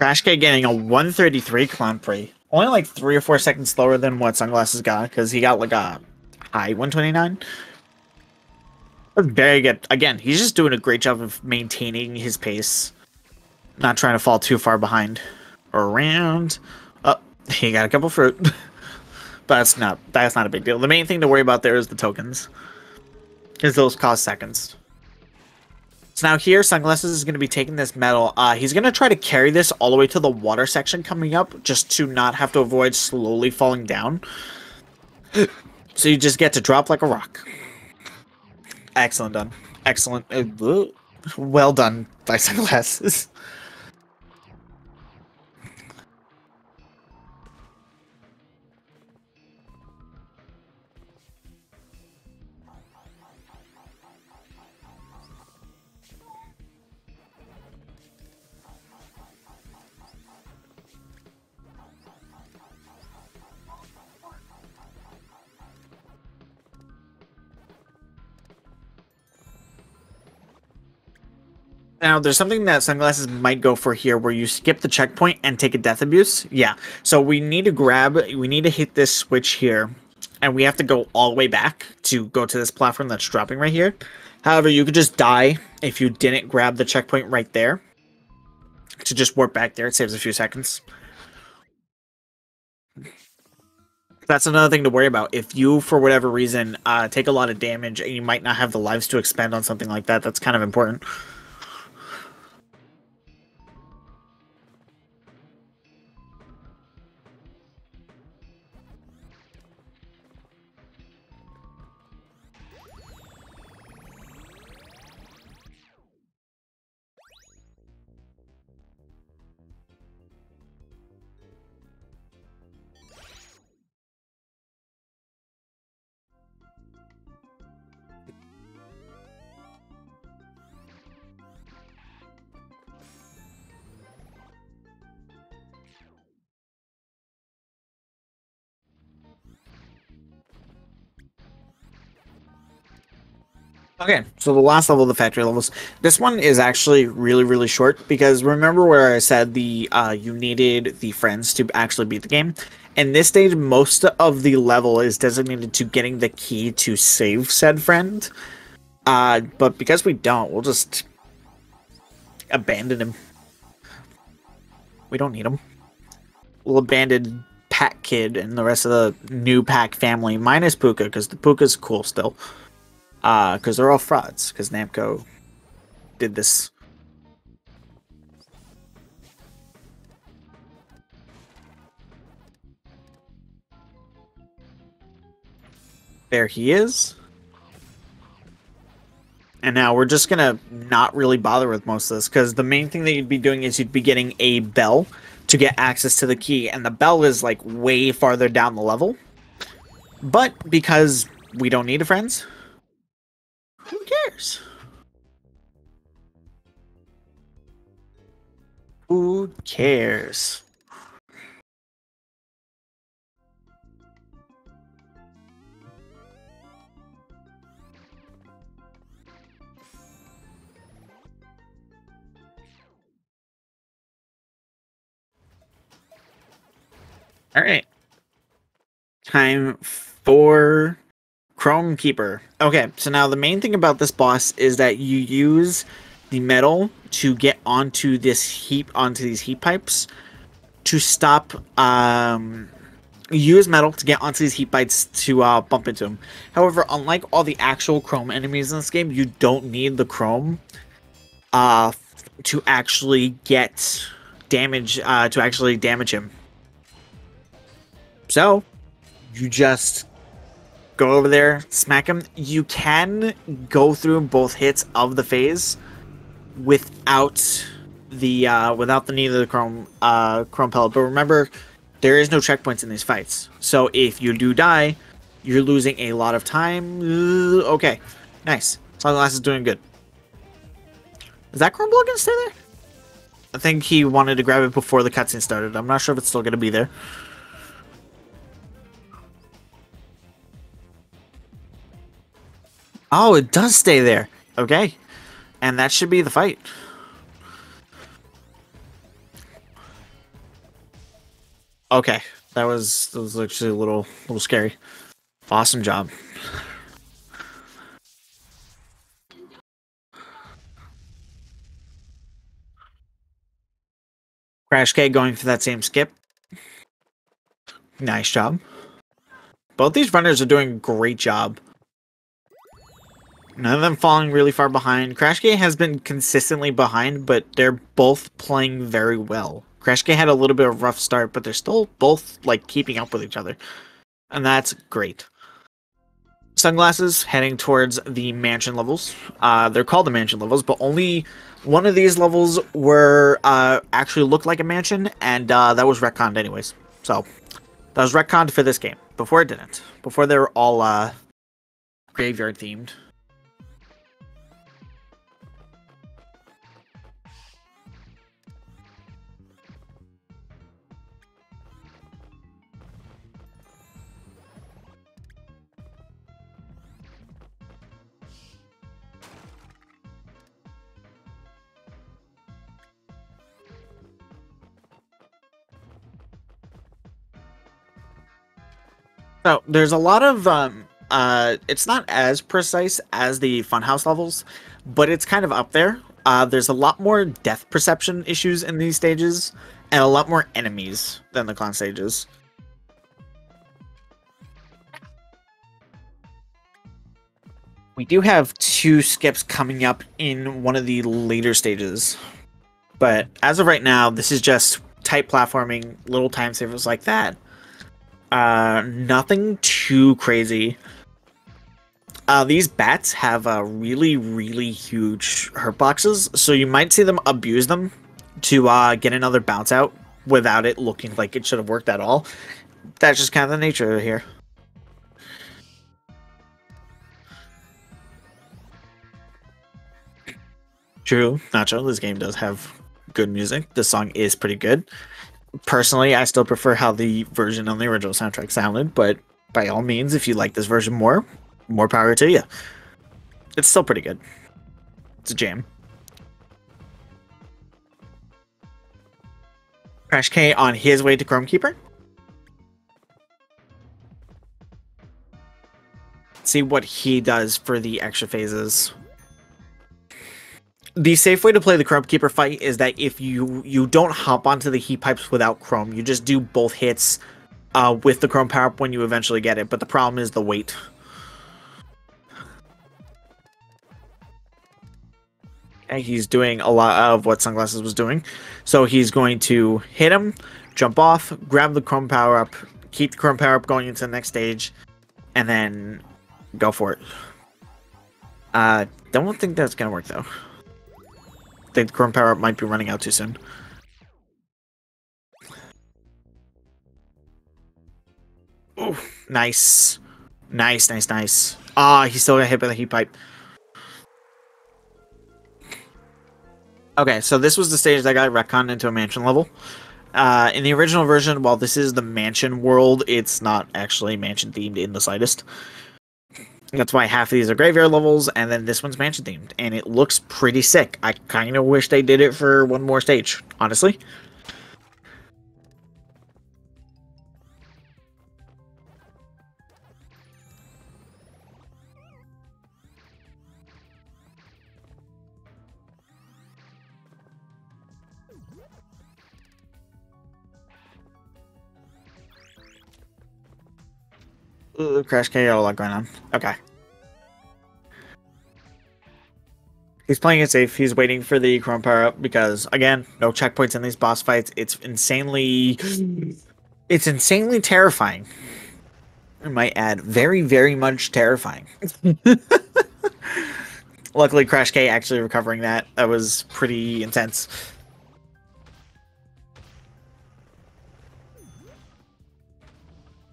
Crash K getting a 133 Grand Prix. Only like three or four seconds slower than what Sunglasses got, because he got like a high 129. Very good. Again, he's just doing a great job of maintaining his pace. Not trying to fall too far behind. Around. Oh, he got a couple fruit. but that's not that's not a big deal. The main thing to worry about there is the tokens. Because those cost seconds. So now here, Sunglasses is going to be taking this metal. Uh, he's going to try to carry this all the way to the water section coming up, just to not have to avoid slowly falling down. so you just get to drop like a rock. Excellent done. Excellent. Uh, well done by Sunglasses. Now, there's something that sunglasses might go for here where you skip the checkpoint and take a death abuse. Yeah. So we need to grab, we need to hit this switch here, and we have to go all the way back to go to this platform that's dropping right here. However, you could just die if you didn't grab the checkpoint right there. To just warp back there, it saves a few seconds. That's another thing to worry about. If you, for whatever reason, uh, take a lot of damage and you might not have the lives to expend on something like that, that's kind of important. Okay, so the last level of the factory levels. This one is actually really, really short because remember where I said the uh, you needed the friends to actually beat the game. In this stage, most of the level is designated to getting the key to save said friend. Uh, but because we don't, we'll just abandon him. We don't need him. We'll abandon Pack Kid and the rest of the new Pack family, minus Pooka, because the Pooka's cool still. Uh, because they're all frauds, because Namco did this. There he is. And now we're just gonna not really bother with most of this, because the main thing that you'd be doing is you'd be getting a bell to get access to the key, and the bell is like way farther down the level. But because we don't need a friends, who cares? Who cares? All right. Time for Chrome Keeper. Okay, so now the main thing about this boss is that you use the metal to get onto this heap, onto these heat pipes to stop, um, use metal to get onto these heat pipes to uh, bump into them. However, unlike all the actual chrome enemies in this game, you don't need the chrome uh, to actually get damage, uh, to actually damage him. So, you just go over there, smack him. You can go through both hits of the phase without the uh, without the need of the chrome uh, chrome pellet. But remember, there is no checkpoints in these fights. So if you do die, you're losing a lot of time. Okay, nice. Sunglass is doing good. Is that Chrome gonna stay there? I think he wanted to grab it before the cutscene started. I'm not sure if it's still gonna be there. Oh, it does stay there. Okay. And that should be the fight. Okay. That was that was actually a little little scary. Awesome job. Crash K going for that same skip. Nice job. Both these runners are doing a great job. None of them falling really far behind. Crash K has been consistently behind, but they're both playing very well. Crash K had a little bit of a rough start, but they're still both like keeping up with each other. And that's great. Sunglasses heading towards the mansion levels. Uh, they're called the mansion levels, but only one of these levels were uh, actually looked like a mansion, and uh, that was retconned anyways. So that was retconned for this game. Before it didn't. Before they were all uh, graveyard themed. So there's a lot of um uh it's not as precise as the funhouse levels, but it's kind of up there. Uh there's a lot more death perception issues in these stages and a lot more enemies than the clown stages. We do have two skips coming up in one of the later stages. But as of right now, this is just tight platforming, little time savers like that. Uh, nothing too crazy. Uh, these bats have uh, really, really huge hurt boxes, so you might see them abuse them to uh, get another bounce out without it looking like it should have worked at all. That's just kind of the nature of here. True, Nacho, this game does have good music. The song is pretty good personally, I still prefer how the version on the original soundtrack sounded, but by all means, if you like this version more, more power to you. It's still pretty good. It's a jam. Crash K on his way to Chrome Keeper. See what he does for the extra phases the safe way to play the Chrome Keeper fight is that if you you don't hop onto the heat pipes without Chrome, you just do both hits uh, with the Chrome power up when you eventually get it. But the problem is the weight. And he's doing a lot of what Sunglasses was doing. So he's going to hit him, jump off, grab the Chrome power up, keep the Chrome power up going into the next stage, and then go for it. Uh, don't think that's gonna work though think the Chrome power might be running out too soon. Oh, nice. Nice, nice, nice. Ah, oh, he still got hit by the heat pipe. Okay, so this was the stage that got retconned into a mansion level. Uh, in the original version, while this is the mansion world, it's not actually mansion themed in the slightest. That's why half of these are graveyard levels, and then this one's mansion themed, and it looks pretty sick. I kind of wish they did it for one more stage, honestly. Ooh, Crash a lot going on. Okay. He's playing it safe. He's waiting for the Chrome power up because, again, no checkpoints in these boss fights. It's insanely, it's insanely terrifying. I might add, very, very much terrifying. Luckily, Crash K actually recovering that. That was pretty intense.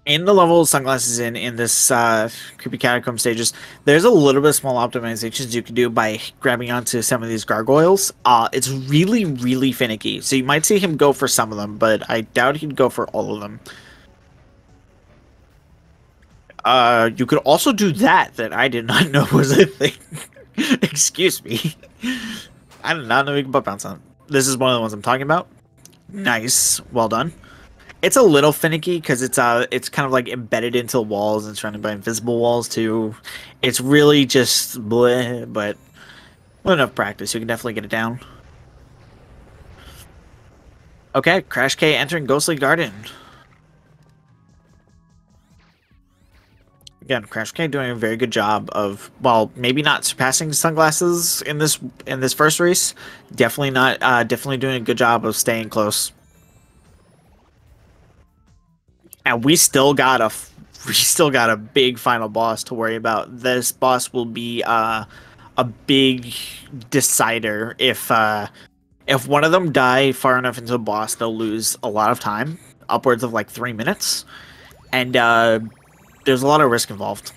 In the level sunglasses in in this uh, creepy catacomb stages, there's a little bit of small optimizations you can do by grabbing onto some of these gargoyles. Uh, it's really really finicky, so you might see him go for some of them, but I doubt he'd go for all of them. Uh, you could also do that that I did not know was a thing. Excuse me. I did not know you can butt bounce on. This is one of the ones I'm talking about. Nice, well done. It's a little finicky because it's uh it's kind of like embedded into walls and surrounded by invisible walls too. It's really just bleh, but with enough practice, you can definitely get it down. Okay, Crash K entering Ghostly Garden. Again, Crash K doing a very good job of well, maybe not surpassing sunglasses in this in this first race. Definitely not. Uh, definitely doing a good job of staying close. And we still got a we still got a big final boss to worry about. This boss will be uh, a big decider. If uh, if one of them die far enough into the boss, they'll lose a lot of time, upwards of like three minutes, and uh, there's a lot of risk involved.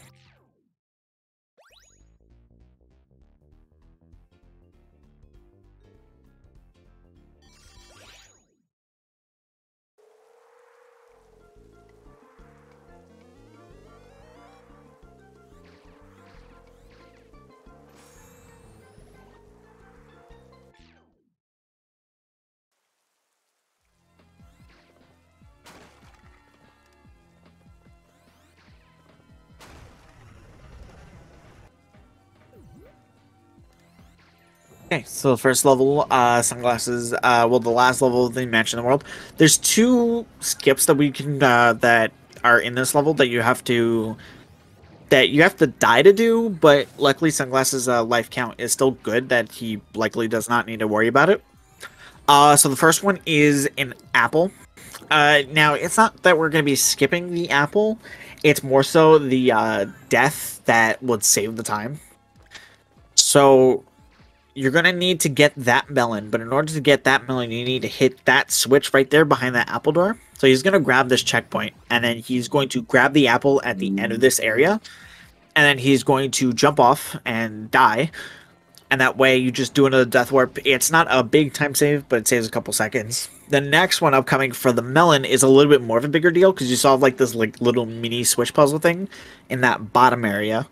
Okay, so the first level, uh, sunglasses, uh, well, the last level of the Mansion in the World. There's two skips that we can, uh, that are in this level that you have to, that you have to die to do, but luckily Sunglasses' uh, life count is still good that he likely does not need to worry about it. Uh, so the first one is an apple. Uh, now, it's not that we're going to be skipping the apple, it's more so the, uh, death that would save the time. So you're going to need to get that melon, but in order to get that melon, you need to hit that switch right there behind that apple door. So he's going to grab this checkpoint, and then he's going to grab the apple at the end of this area, and then he's going to jump off and die. And that way, you just do another death warp. It's not a big time save, but it saves a couple seconds. The next one upcoming for the melon is a little bit more of a bigger deal because you solve like this like little mini switch puzzle thing in that bottom area.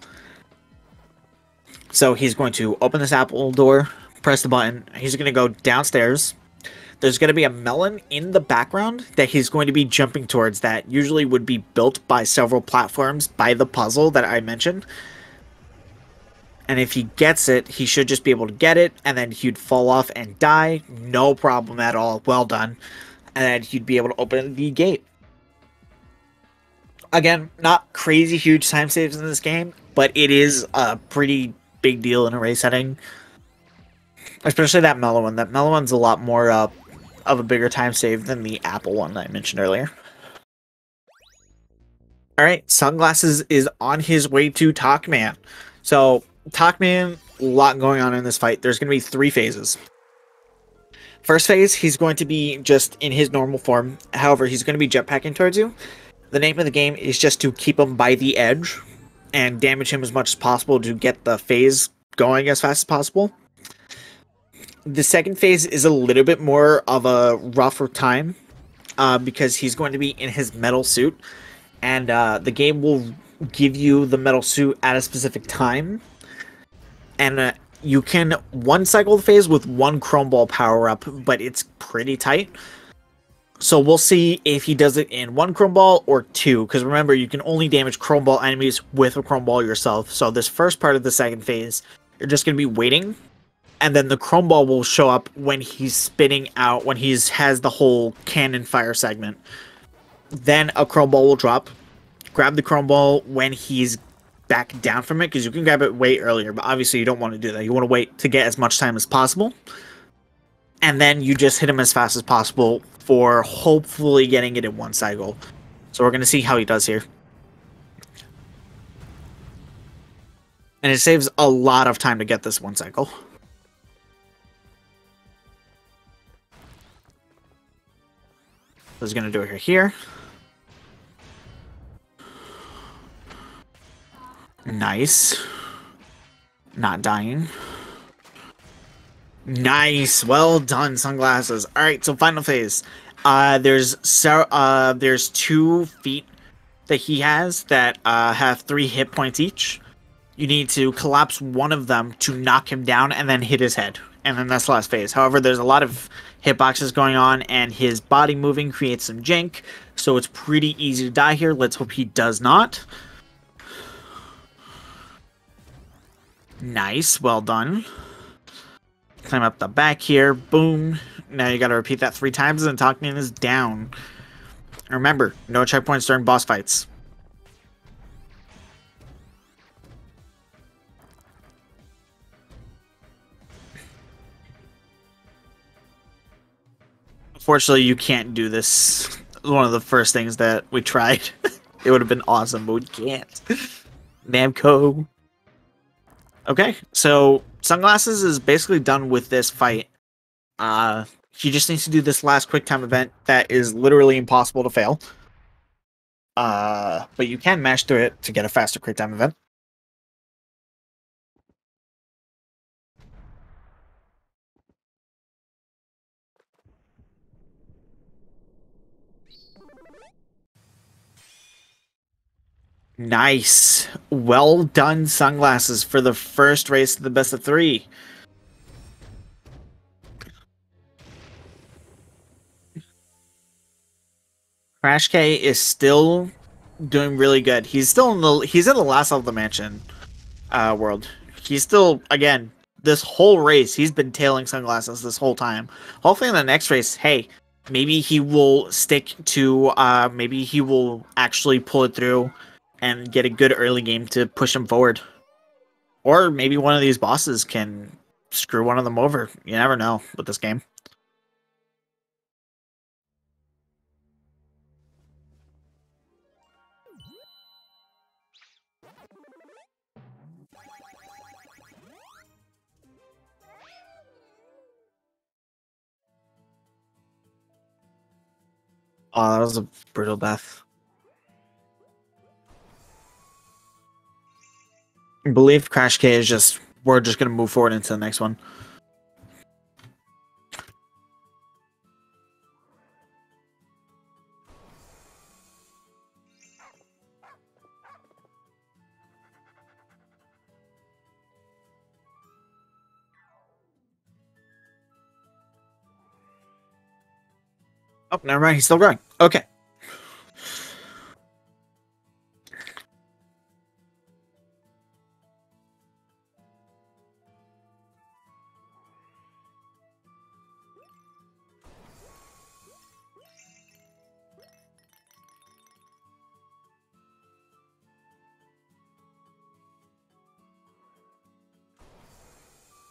So he's going to open this apple door, press the button. He's going to go downstairs. There's going to be a melon in the background that he's going to be jumping towards that usually would be built by several platforms by the puzzle that I mentioned. And if he gets it, he should just be able to get it, and then he'd fall off and die. No problem at all. Well done. And then he'd be able to open the gate. Again, not crazy huge time saves in this game, but it is a pretty big deal in a race setting. Especially that mellow one. That mellow one's a lot more uh, of a bigger time save than the apple one I mentioned earlier. Alright, Sunglasses is on his way to Toc-Man. So, Toc-Man, a lot going on in this fight. There's going to be three phases. First phase, he's going to be just in his normal form. However, he's going to be jetpacking towards you. The name of the game is just to keep him by the edge and damage him as much as possible to get the phase going as fast as possible. The second phase is a little bit more of a rougher time uh, because he's going to be in his metal suit, and uh, the game will give you the metal suit at a specific time, and uh, you can one cycle the phase with one chrome ball power up, but it's pretty tight. So we'll see if he does it in one Chrome Ball or two, because remember, you can only damage Chrome Ball enemies with a Chrome Ball yourself. So this first part of the second phase, you're just going to be waiting, and then the Chrome Ball will show up when he's spinning out, when he's has the whole cannon fire segment. Then a Chrome Ball will drop. Grab the Chrome Ball when he's back down from it, because you can grab it way earlier, but obviously you don't want to do that. You want to wait to get as much time as possible and then you just hit him as fast as possible for hopefully getting it in one cycle. So we're going to see how he does here. And it saves a lot of time to get this one cycle. So going to do it here. Nice. Not dying. Nice. Well done, sunglasses. All right, so final phase. Uh, there's so uh, there's two feet that he has that uh, have three hit points each. You need to collapse one of them to knock him down and then hit his head. And then that's the last phase. However, there's a lot of hitboxes going on and his body moving creates some jank. So it's pretty easy to die here. Let's hope he does not. Nice. Well done. Climb up the back here. Boom. Now you gotta repeat that three times and Toc-Man is down. Remember, no checkpoints during boss fights. Unfortunately, you can't do this. One of the first things that we tried. it would have been awesome, but we can't. Namco. Okay, so Sunglasses is basically done with this fight. Uh, he just needs to do this last quick time event that is literally impossible to fail. Uh, but you can mash through it to get a faster quick time event. Nice. Well done, sunglasses, for the first race of the best of three. Crash K is still doing really good. He's still in the he's in the last of the mansion uh world. He's still again this whole race he's been tailing sunglasses this whole time. Hopefully in the next race, hey, maybe he will stick to uh maybe he will actually pull it through and get a good early game to push them forward. Or maybe one of these bosses can screw one of them over. You never know with this game. Oh, that was a brutal death. Believe Crash K is just we're just gonna move forward into the next one. Oh, never mind. He's still growing. Okay.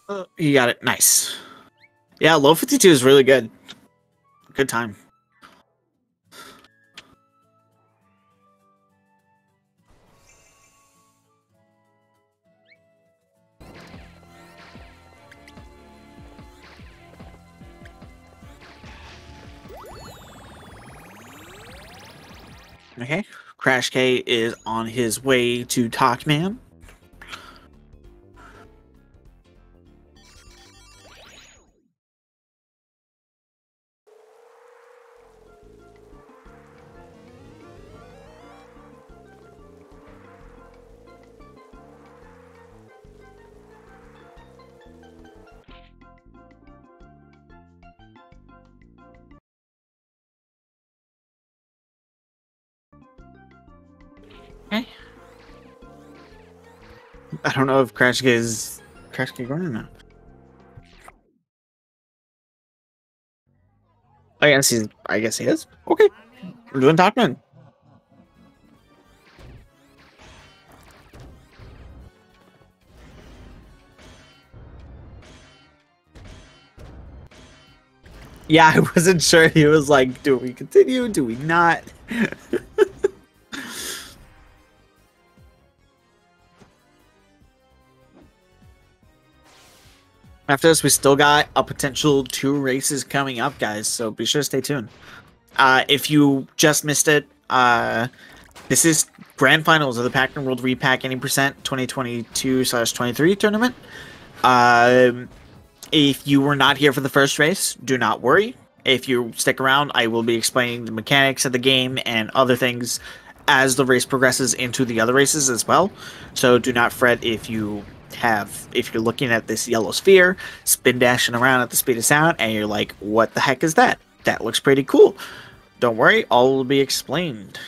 Uh, you got it. Nice. Yeah, low 52 is really good. Good time. Okay, Crash K is on his way to Toc-Man. If Crash K oh, is Crash K going not. I guess he's. I guess he is. Okay, we're doing Toc-Man. Yeah, I wasn't sure. He was like, "Do we continue? Do we not?" After this, we still got a potential two races coming up, guys. So be sure to stay tuned. Uh, if you just missed it, uh, this is grand finals of the Pac-Man World Re-Pac Any Percent 2022 slash 23 tournament. Um, if you were not here for the first race, do not worry. If you stick around, I will be explaining the mechanics of the game and other things as the race progresses into the other races as well. So do not fret if you have if you're looking at this yellow sphere spin dashing around at the speed of sound and you're like what the heck is that? That looks pretty cool. Don't worry all will be explained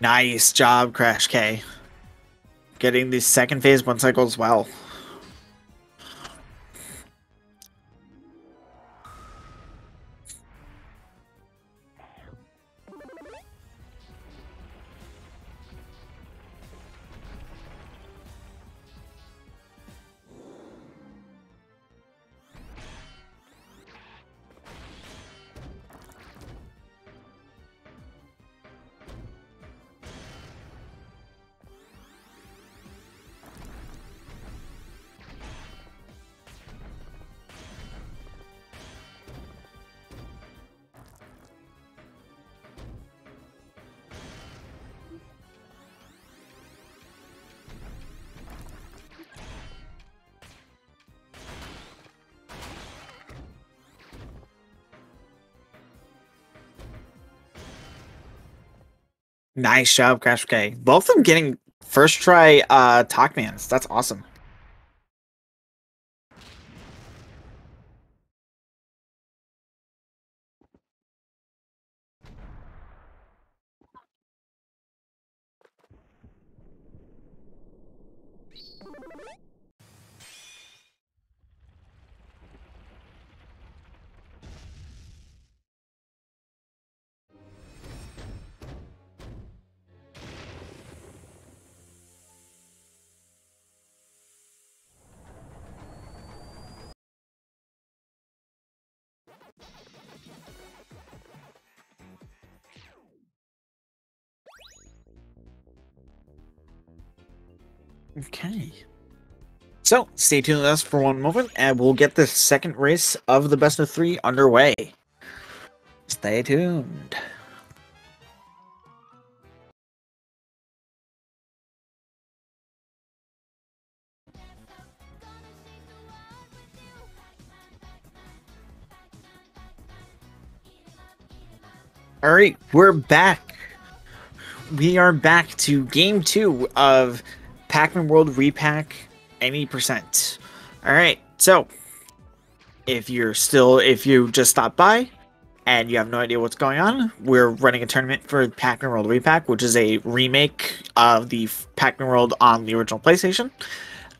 Nice job, Crash K. Getting the second phase one cycle as well. Nice job, Crash K. Both of them getting first try uh Toc-Mans. That's awesome. Okay. So, stay tuned with us for one moment, and we'll get the second race of the best of three underway. Stay tuned. All right, we're back. We are back to game two of Pac-Man World Re-Pac any percent. All right, so if you're still, if you just stopped by and you have no idea what's going on, we're running a tournament for Pac-Man World Re-Pac, which is a remake of the Pac-Man World on the original PlayStation.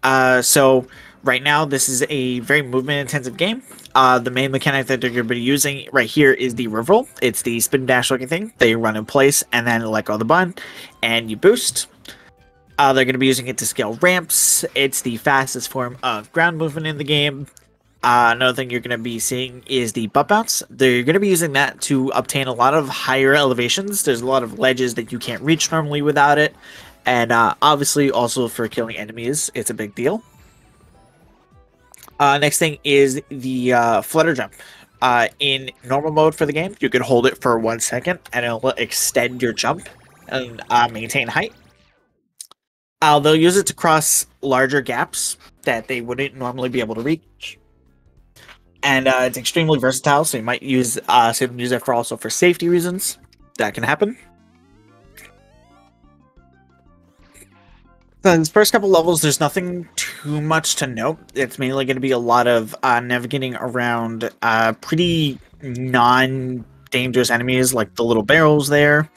Uh, so right now, this is a very movement-intensive game. Uh, the main mechanic that they're going to be using right here is the rev roll. It's the spin dash looking thing. They run in place and then let go of the button, and you boost. Uh, they're going to be using it to scale ramps. It's the fastest form of ground movement in the game. Uh, another thing you're going to be seeing is the butt bounce. They're going to be using that to obtain a lot of higher elevations. There's a lot of ledges that you can't reach normally without it. And uh, obviously, also for killing enemies, it's a big deal. Uh, next thing is the uh, flutter jump. Uh, in normal mode for the game, you can hold it for one second and it'll extend your jump and uh, maintain height. Uh, they'll use it to cross larger gaps that they wouldn't normally be able to reach. And uh, it's extremely versatile, so you might use uh, so use it for also for safety reasons. That can happen. So in the first couple levels, there's nothing too much to note. It's mainly going to be a lot of uh, navigating around uh, pretty non-dangerous enemies, like the little barrels there.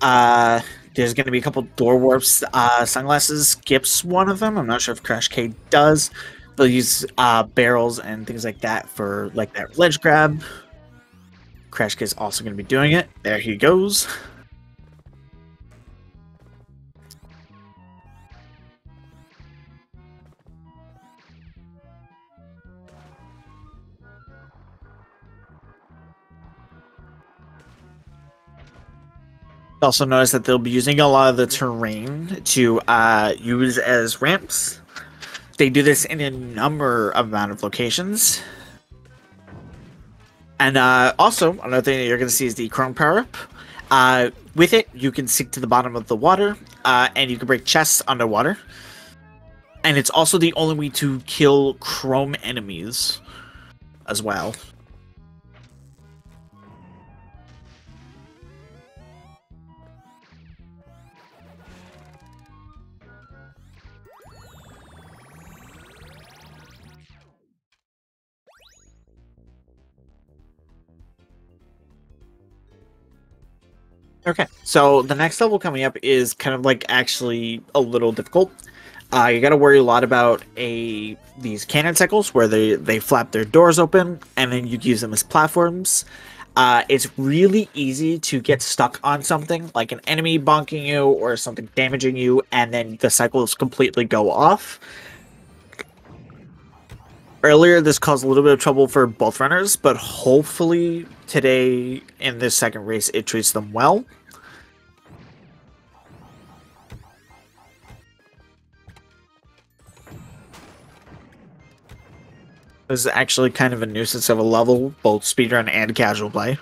Uh, there's going to be a couple door warps. Uh, sunglasses skips one of them. I'm not sure if Crash K does. They'll use uh, barrels and things like that for like that ledge grab. Crash K is also going to be doing it. There he goes. Also notice that they'll be using a lot of the terrain to uh, use as ramps. They do this in a number of amount of locations. And uh, also, another thing that you're going to see is the Chrome power up. Uh, with it, you can sink to the bottom of the water, uh, and you can break chests underwater. And it's also the only way to kill Chrome enemies as well. Okay, so the next level coming up is kind of like actually a little difficult. Uh, you got to worry a lot about a these cannon cycles where they they flap their doors open and then you'd use them as platforms. Uh, it's really easy to get stuck on something like an enemy bonking you or something damaging you, and then the cycles completely go off. Earlier, this caused a little bit of trouble for both runners, but hopefully today in this second race, it treats them well. This is actually kind of a nuisance of a level, both speedrun and casual play.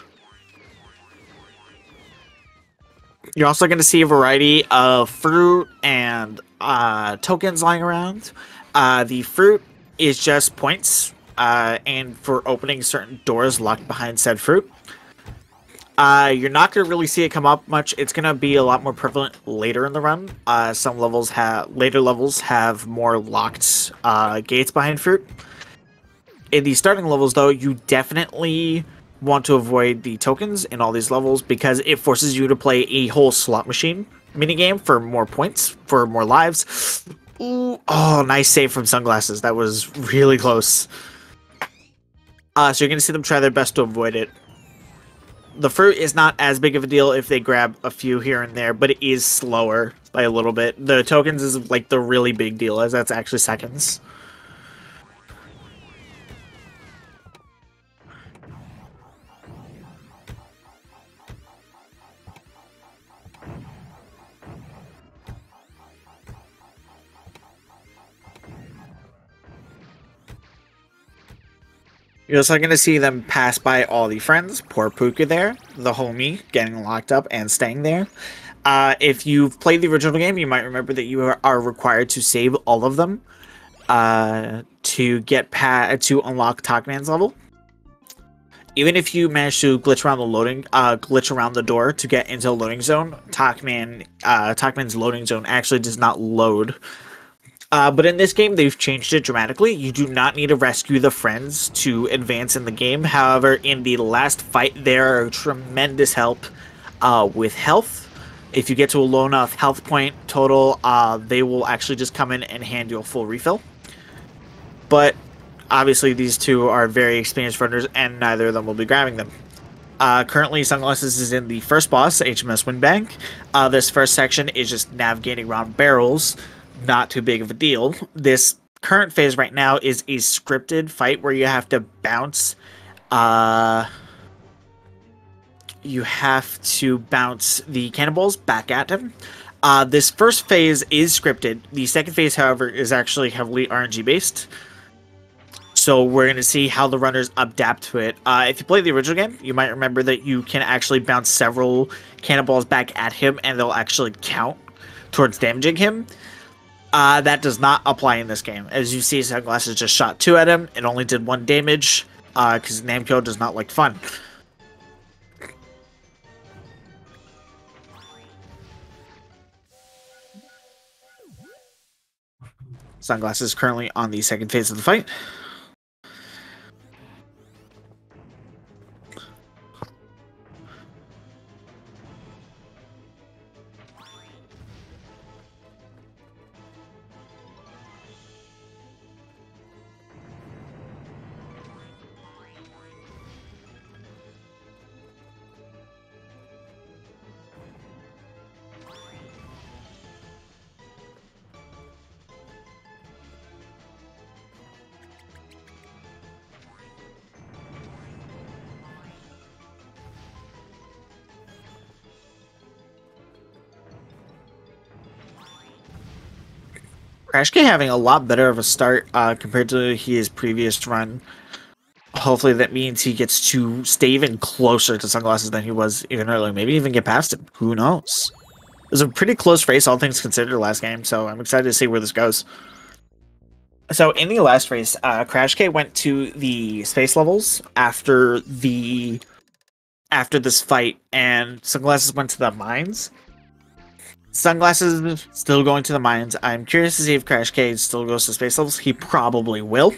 You're also going to see a variety of fruit and uh, tokens lying around. Uh, the fruit is just points, uh, and for opening certain doors locked behind said fruit. Uh, you're not going to really see it come up much. It's going to be a lot more prevalent later in the run. Uh, some levels have later levels have more locked uh, gates behind fruit. In the starting levels, though, you definitely want to avoid the tokens in all these levels because it forces you to play a whole slot machine minigame for more points, for more lives, Ooh, oh, nice save from Sunglasses. That was really close. Uh, so you're going to see them try their best to avoid it. The fruit is not as big of a deal if they grab a few here and there, but it is slower by a little bit. The tokens is like the really big deal, as that's actually seconds. You're also going to see them pass by all the friends. Poor Pooka there, the homie, getting locked up and staying there. Uh, if you've played the original game, you might remember that you are, required to save all of them uh, to get to unlock Toc-Man's level. Even if you manage to glitch around the loading, uh, glitch around the door to get into a loading zone, Toc-Man, uh, Toc-Man's loading zone actually does not load uh, but in this game, they've changed it dramatically. You do not need to rescue the friends to advance in the game. However, in the last fight, they're a tremendous help uh, with health. If you get to a low enough health point total, uh, they will actually just come in and hand you a full refill. But obviously, these two are very experienced runners, and neither of them will be grabbing them. Uh, currently, Sunglasses is in the first boss, HMS Windbag. Uh, this first section is just navigating around barrels not too big of a deal. This current phase right now is a scripted fight where you have to bounce uh you have to bounce the cannonballs back at him. Uh, this first phase is scripted. The second phase, however, is actually heavily RNG based. So we're going to see how the runners adapt to it. Uh, if you play the original game, you might remember that you can actually bounce several cannonballs back at him and they'll actually count towards damaging him. Uh, that does not apply in this game. As you see, Sunglasses just shot two at him. It only did one damage, because uh, Namco does not like fun. Sunglasses currently on the second phase of the fight. Crash K having a lot better of a start uh, compared to his previous run. Hopefully that means he gets to stay even closer to Sunglasses than he was even earlier. Maybe even get past him. Who knows? It was a pretty close race, all things considered, last game, so I'm excited to see where this goes. So in the last race, uh, Crash K went to the space levels after the after this fight, and Sunglasses went to the mines. Sunglasses still going to the mines. I'm curious to see if Crash K still goes to space levels. He probably will.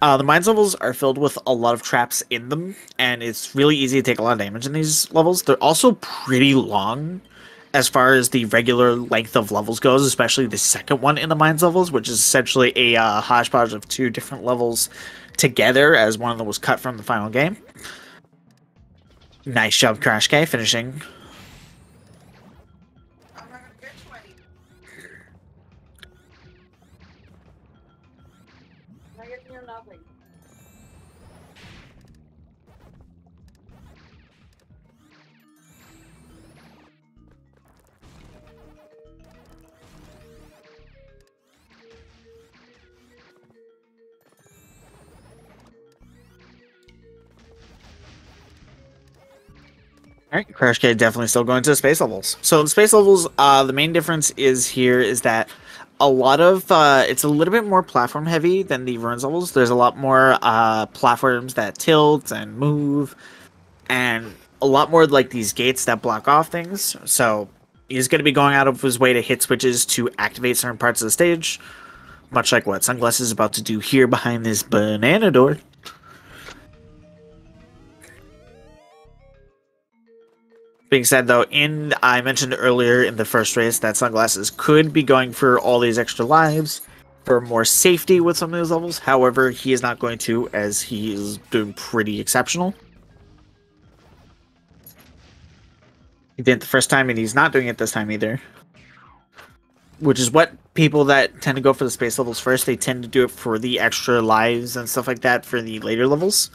Uh, the mines levels are filled with a lot of traps in them, and it's really easy to take a lot of damage in these levels. They're also pretty long as far as the regular length of levels goes, especially the second one in the mines levels, which is essentially a uh, hodgepodge of two different levels together, as one of them was cut from the final game. Nice job, Crash K, finishing All right, Crash K definitely still going to the space levels. So the space levels, uh, the main difference is here is that a lot of uh, it's a little bit more platform heavy than the ruins levels. There's a lot more uh, platforms that tilt and move, and a lot more like these gates that block off things. So he's going to be going out of his way to hit switches to activate certain parts of the stage, much like what Sunglasses is about to do here behind this banana door. Being said though, in I mentioned earlier in the first race that sunglasses could be going for all these extra lives for more safety with some of those levels. However, he is not going to as he is doing pretty exceptional. He did it the first time and he's not doing it this time either. Which is what people that tend to go for the space levels first, they tend to do it for the extra lives and stuff like that for the later levels.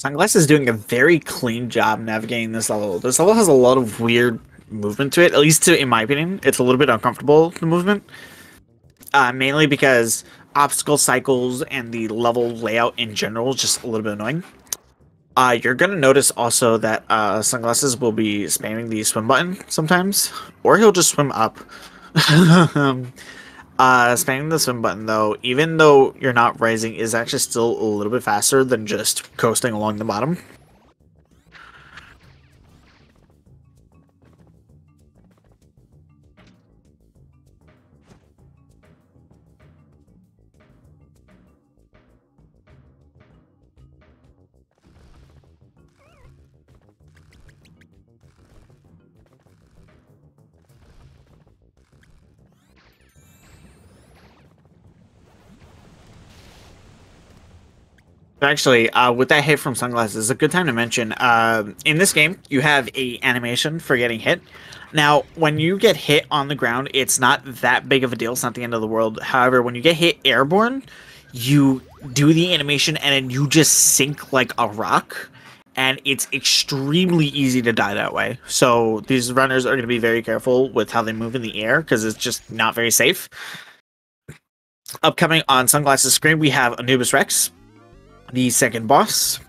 Sunglass is doing a very clean job navigating this level. This level has a lot of weird movement to it, at least to, in my opinion. It's a little bit uncomfortable, the movement. Uh, mainly because obstacle cycles and the level layout in general is just a little bit annoying. Uh, you're going to notice also that uh, Sunglasses will be spamming the swim button sometimes, or he'll just swim up. uh, spamming the swim button, though, even though you're not rising, is actually still a little bit faster than just coasting along the bottom. Actually, uh, with that hit from sunglasses, it's a good time to mention. Uh, in this game, you have a animation for getting hit. Now, when you get hit on the ground, it's not that big of a deal. It's not the end of the world. However, when you get hit airborne, you do the animation and then you just sink like a rock. And it's extremely easy to die that way. So these runners are going to be very careful with how they move in the air because it's just not very safe. Upcoming on Sunglasses screen, we have Anubis Rex, the second boss,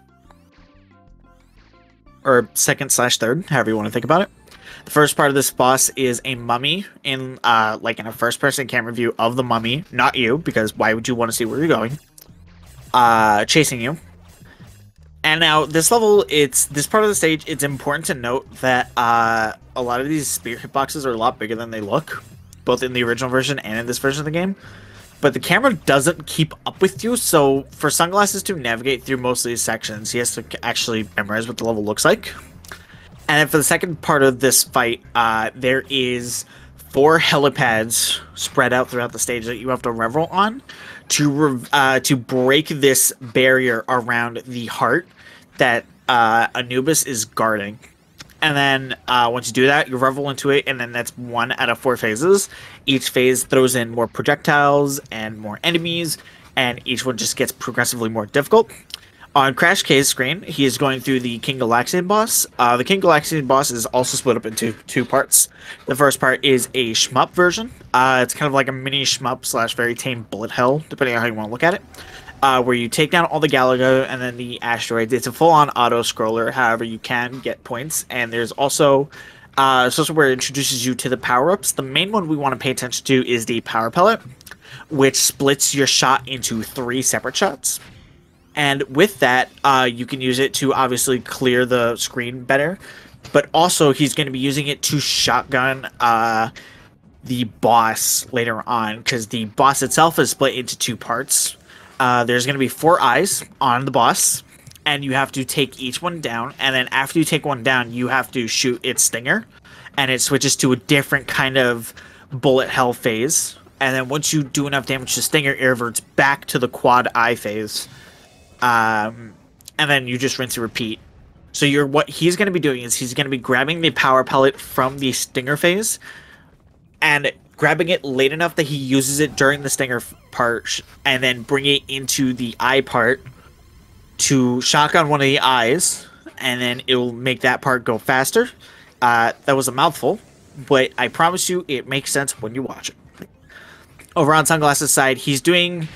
or second slash third, however you want to think about it. The first part of this boss is a mummy in uh like in a first person camera view of the mummy, not you, because why would you want to see where you're going? Uh chasing you. And now this level, it's this part of the stage, it's important to note that uh a lot of these spear hitboxes are a lot bigger than they look, both in the original version and in this version of the game but the camera doesn't keep up with you. So for sunglasses to navigate through most of these sections, he has to actually memorize what the level looks like. And then for the second part of this fight, uh, there is four helipads spread out throughout the stage that you have to rev roll on to uh, to break this barrier around the heart that uh, Anubis is guarding. And then uh, once you do that, you rev roll into it, and then that's one out of four phases. Each phase throws in more projectiles and more enemies, and each one just gets progressively more difficult. On Crash K's screen, he is going through the King Galaxian boss. Uh, the King Galaxian boss is also split up into two parts. The first part is a shmup version. Uh, it's kind of like a mini shmup slash very tame bullet hell, depending on how you want to look at it uh, where you take down all the Galaga and then the asteroids. It's a full-on auto scroller. However, you can get points, and there's also uh, so where it introduces you to the power-ups. The main one we want to pay attention to is the power pellet, which splits your shot into three separate shots. And with that, uh, you can use it to obviously clear the screen better, but also he's going to be using it to shotgun uh, the boss later on because the boss itself is split into two parts uh, there's going to be four eyes on the boss, and you have to take each one down. And then after you take one down, you have to shoot its stinger, and it switches to a different kind of bullet hell phase. And then once you do enough damage to stinger, it reverts back to the quad eye phase. Um, and then you just rinse and repeat. So you're what he's going to be doing is he's going to be grabbing the power pellet from the stinger phase and grabbing it late enough that he uses it during the stinger part and then bring it into the eye part to shotgun one of the eyes and then it will make that part go faster. Uh, that was a mouthful, but I promise you it makes sense when you watch it. Over on Sunglasses' side, he's doing...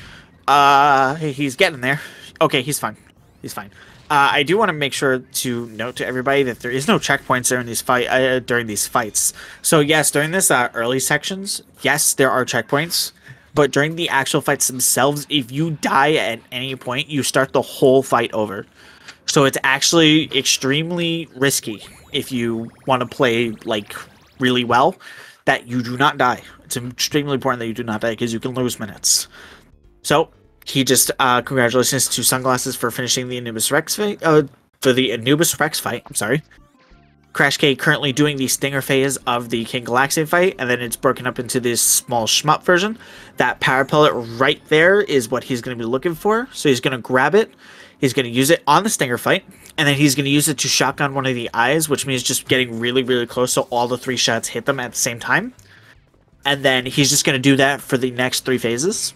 Uh, he's getting there. Okay, he's fine. He's fine. Uh, I do want to make sure to note to everybody that there is no checkpoints during these fight uh, during these fights. So yes, during this uh, early sections, yes, there are checkpoints, but during the actual fights themselves, if you die at any point, you start the whole fight over. So it's actually extremely risky if you want to play like really well that you do not die. It's extremely important that you do not die because you can lose minutes. So he just uh, congratulations to Sunglasses for finishing the Anubis Rex fight. Uh, for the Anubis Rex fight. I'm sorry. Crash K currently doing the Stinger phase of the King Galaxian fight, and then it's broken up into this small shmup version. That power pellet right there is what he's going to be looking for. So he's going to grab it. He's going to use it on the Stinger fight, and then he's going to use it to shotgun one of the eyes, which means just getting really, really close so all the three shots hit them at the same time. And then he's just going to do that for the next three phases.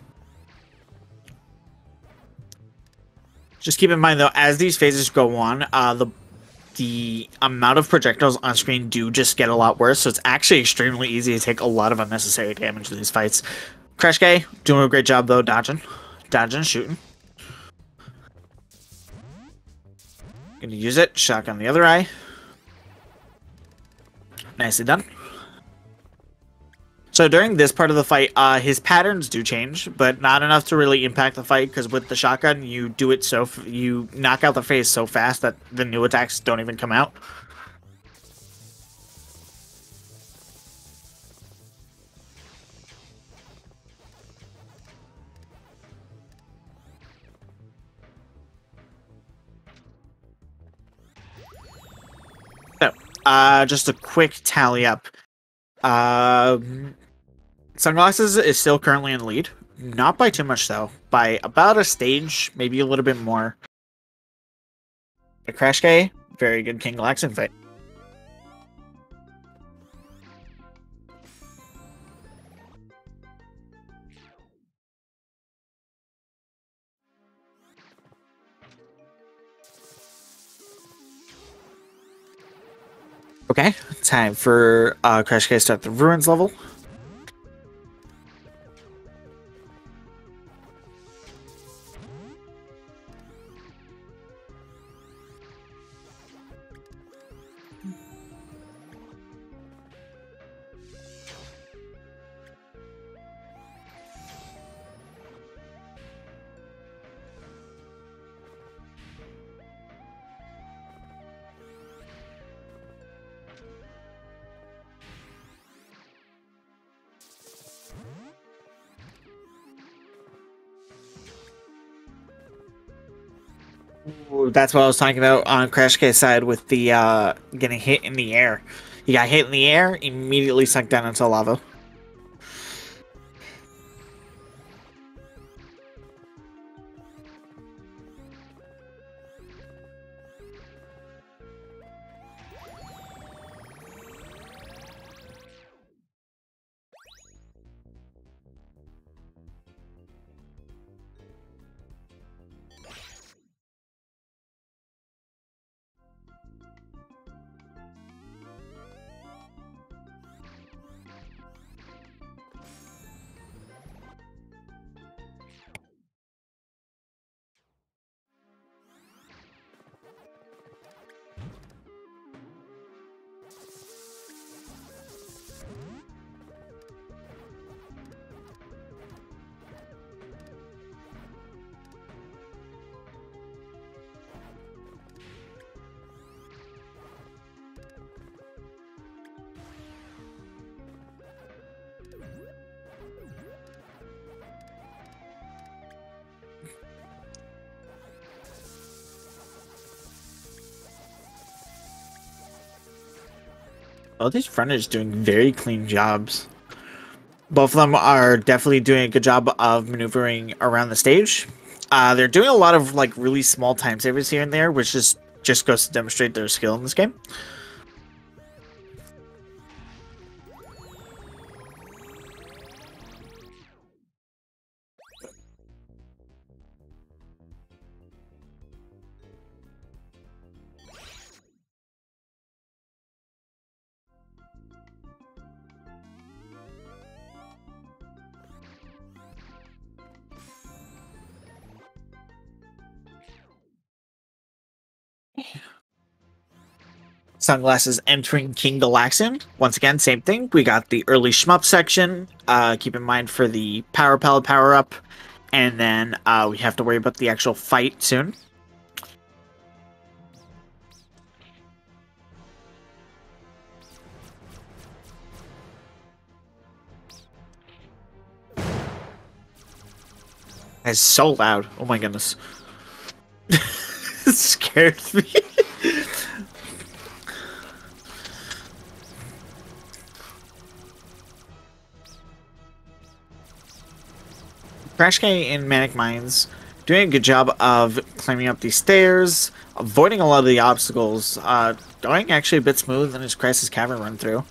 Just keep in mind though, as these phases go on, uh, the the amount of projectiles on screen do just get a lot worse. So it's actually extremely easy to take a lot of unnecessary damage in these fights. Crash doing a great job though, dodging, dodging, shooting. Gonna use it. Shotgun the other eye. Nicely done. So during this part of the fight, uh, his patterns do change, but not enough to really impact the fight. Because with the shotgun, you do it so you knock out the face so fast that the new attacks don't even come out. So, uh, just a quick tally up. Um, Sunglasses is still currently in lead. Not by too much, though. By about a stage, maybe a little bit more. a Crash K, very good King Galaxian fight. Okay, time for uh, Crash K to start the Ruins level. That's what I was talking about on Crash K side with the uh, getting hit in the air. He got hit in the air, immediately sunk down into lava. Oh, these runners doing very clean jobs. Both of them are definitely doing a good job of maneuvering around the stage. Uh, they're doing a lot of like really small time savers here and there, which just just goes to demonstrate their skill in this game. Sunglasses entering King Galaxian. Once again, same thing. We got the early shmup section. Uh, keep in mind for the power pellet power up. And then uh, we have to worry about the actual fight soon. That's so loud. Oh my goodness. it scared me. Crash K in Manic Mines doing a good job of climbing up these stairs, avoiding a lot of the obstacles, uh, going actually a bit smooth in his Crisis Cavern run through.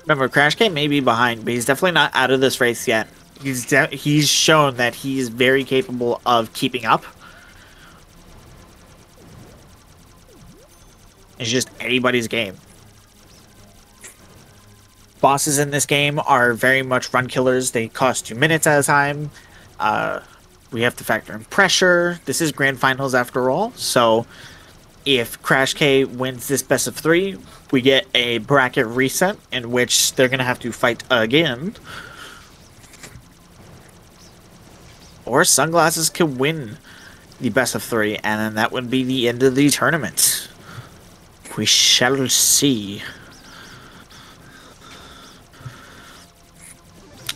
Remember, Crash K may be behind, but he's definitely not out of this race yet. He's he's shown that he's very capable of keeping up. It's just anybody's game. Bosses in this game are very much run killers. They cost two minutes at a time. Uh, we have to factor in pressure. This is grand finals after all, so if Crash K wins this best of three, we get a bracket reset in which they're going to have to fight again. Or Sunglasses could win the best of three, and then that would be the end of the tournament. We shall see.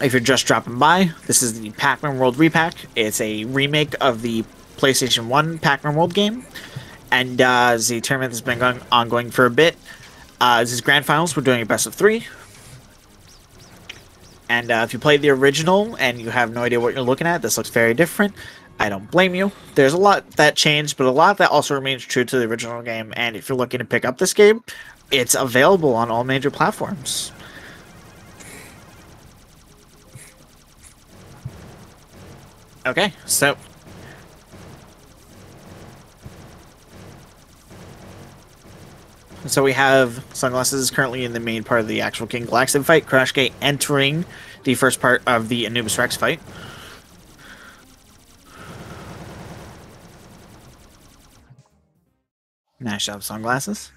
If you're just dropping by, this is the Pac-Man World Re-Pac. It's a remake of the PlayStation 1 Pac-Man World game and uh, the tournament has been going ongoing for a bit. Uh, this is grand finals. We're doing a best of three, And uh, if you played the original and you have no idea what you're looking at, this looks very different. I don't blame you. There's a lot that changed, but a lot that also remains true to the original game. And if you're looking to pick up this game, it's available on all major platforms. Okay, so So we have Sunglasses currently in the main part of the actual King Galaxian fight. Crash K entering the first part of the Anubis Rex fight. Nice job, Sunglasses.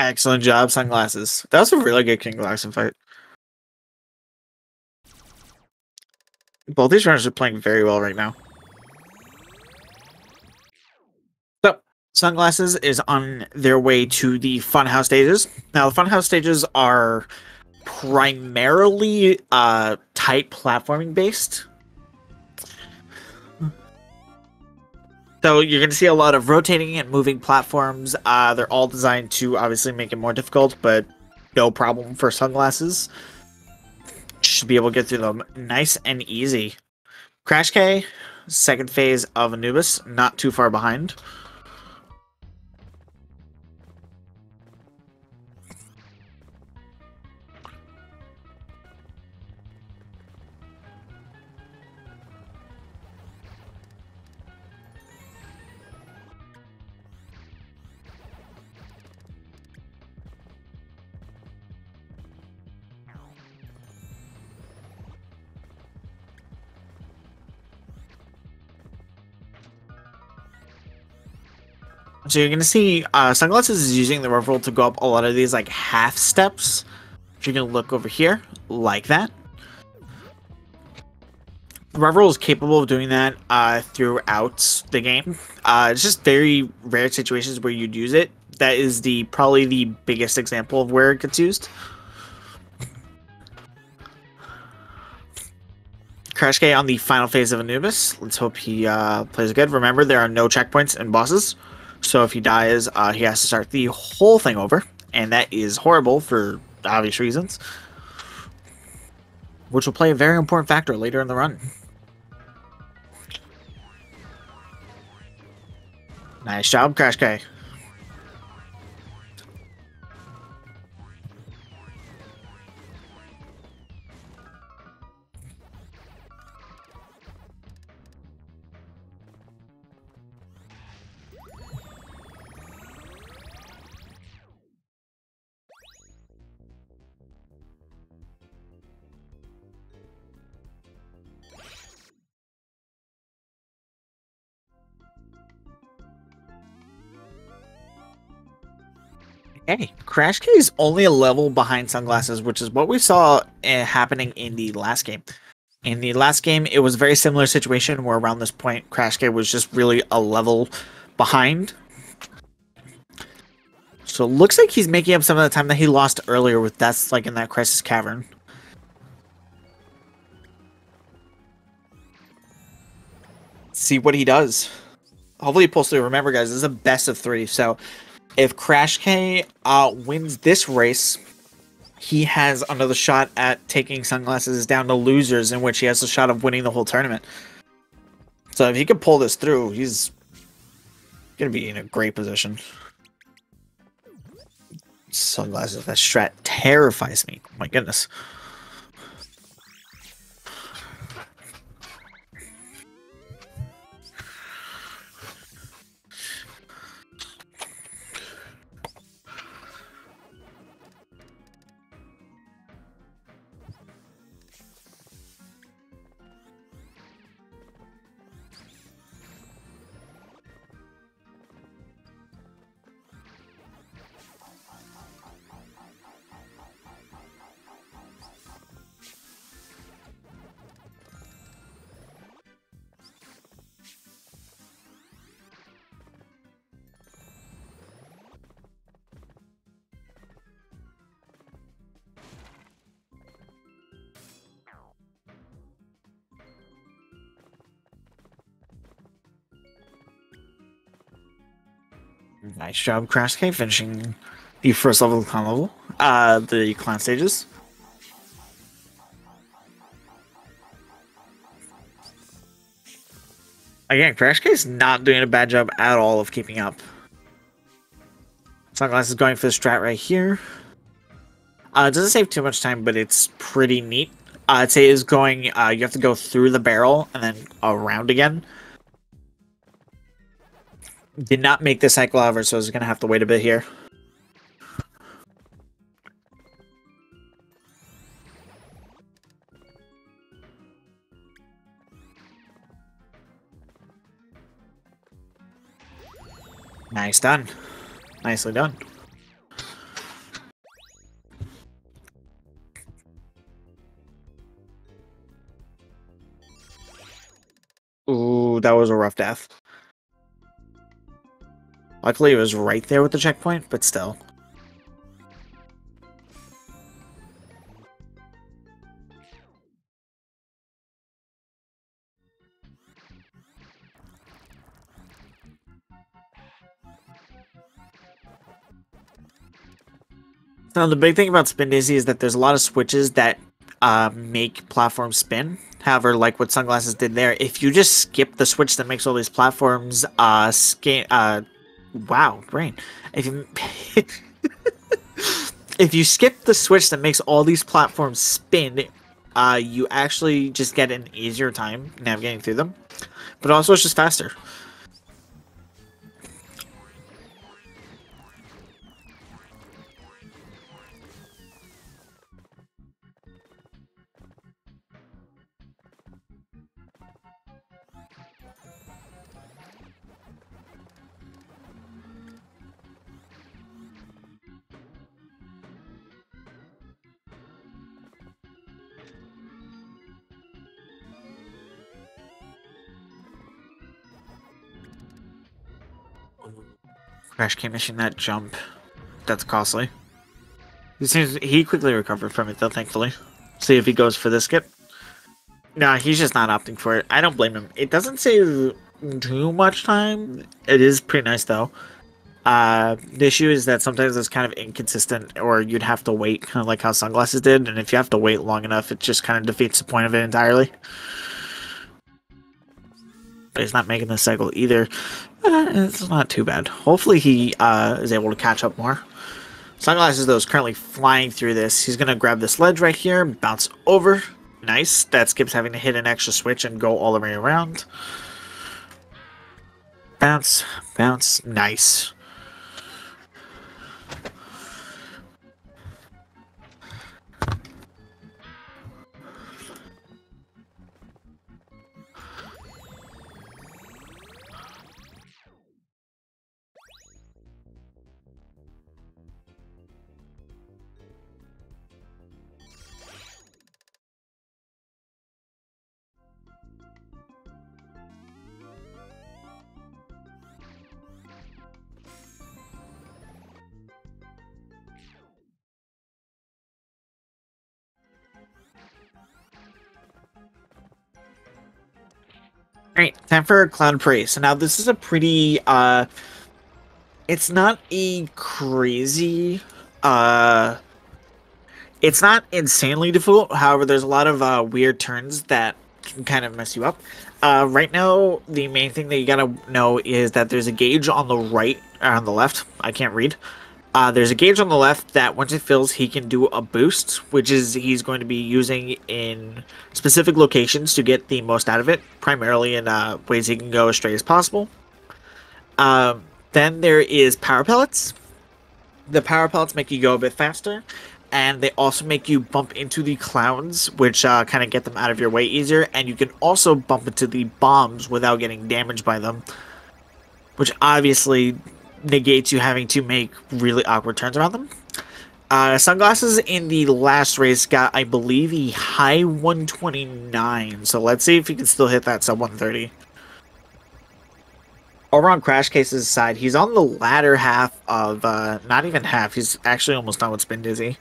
Excellent job, sunglasses. That was a really good King Galaxian fight. Both these runners are playing very well right now. So, Sunglasses is on their way to the Funhouse stages. Now, the Funhouse stages are primarily uh, type platforming based. So you're going to see a lot of rotating and moving platforms. Uh, they're all designed to obviously make it more difficult, but no problem for sunglasses. Should be able to get through them nice and easy. Crash K, second phase of Anubis, not too far behind. So you're gonna see uh, Sunglasses is using the rev roll to go up a lot of these like half steps. If You're gonna look over here like that. Rev roll is capable of doing that uh, throughout the game. Uh, it's just very rare situations where you'd use it. That is the probably the biggest example of where it gets used. Crash K on the final phase of Anubis. Let's hope he uh, plays good. Remember, there are no checkpoints and bosses. So if he dies, uh, he has to start the whole thing over, and that is horrible for obvious reasons, which will play a very important factor later in the run. Nice job, Crash K. Okay, Crash K is only a level behind Sunglasses, which is what we saw uh, happening in the last game. In the last game, it was a very similar situation where around this point, Crash K was just really a level behind. So it looks like he's making up some of the time that he lost earlier with that's like in that Crisis Cavern. See what he does. Hopefully he pulls through. Remember, guys, this is a best of three, so if Crash K uh, wins this race, he has another shot at taking Sunglasses down to losers, in which he has a shot of winning the whole tournament. So if he can pull this through, he's to be in a great position. Sunglasses, that strat terrifies me. Oh my goodness. Nice job, Crash K, finishing the first level of the clown level, uh, the clan stages. Again, Crash K is not doing a bad job at all of keeping up. Sunglasses going for the strat right here. Uh, it doesn't save too much time, but it's pretty neat. Uh, I'd say is going, uh, you have to go through the barrel and then around again. Did not make the cycle, however, so I was going to have to wait a bit here. Nice done. Nicely done. Ooh, that was a rough death. Luckily, it was right there with the checkpoint, but still. So the big thing about Spin Dizzy is that there's a lot of switches that uh, make platforms spin. However, like what Sunglasses did there, if you just skip the switch that makes all these platforms uh, uh, wow, brain. If you if you skip the switch that makes all these platforms spin, uh, you actually just get an easier time navigating through them. But also, it's just faster. Crash K missing that jump. That's costly. He seems he quickly recovered from it though, thankfully. See if he goes for the skip. Nah, he's just not opting for it. I don't blame him. It doesn't save too much time. It is pretty nice though. Uh, the issue is that sometimes it's kind of inconsistent, or you'd have to wait, kind of like how sunglasses did. And if you have to wait long enough, it just kind of defeats the point of it entirely. But he's not making the cycle either. Eh, it's not too bad. Hopefully he uh, is able to catch up more. Sunglasses, though, is currently flying through this. He's going to grab this ledge right here, bounce over. Nice. That skips having to hit an extra switch and go all the way around. Bounce, bounce, nice. Time for Cloud Parade. So now this is a pretty, uh, it's not a crazy, uh, it's not insanely difficult. However, there's a lot of, uh, weird turns that can kind of mess you up. Uh, right now, the main thing that you gotta know is that there's a gauge on the right, on the left, I can't read, uh, there's a gauge on the left that once it fills, he can do a boost, which is he's going to be using in specific locations to get the most out of it, primarily in uh, ways he can go as straight as possible. Um, then there is power pellets. The power pellets make you go a bit faster, and they also make you bump into the clowns, which uh, kind of get them out of your way easier, and you can also bump into the bombs without getting damaged by them, which obviously negates you having to make really awkward turns around them. Uh, sunglasses in the last race got, I believe, a high 129. So let's see if he can still hit that sub 130. Over on Crash K's side, he's on the latter half of, uh, not even half, he's actually almost done with Spin Dizzy.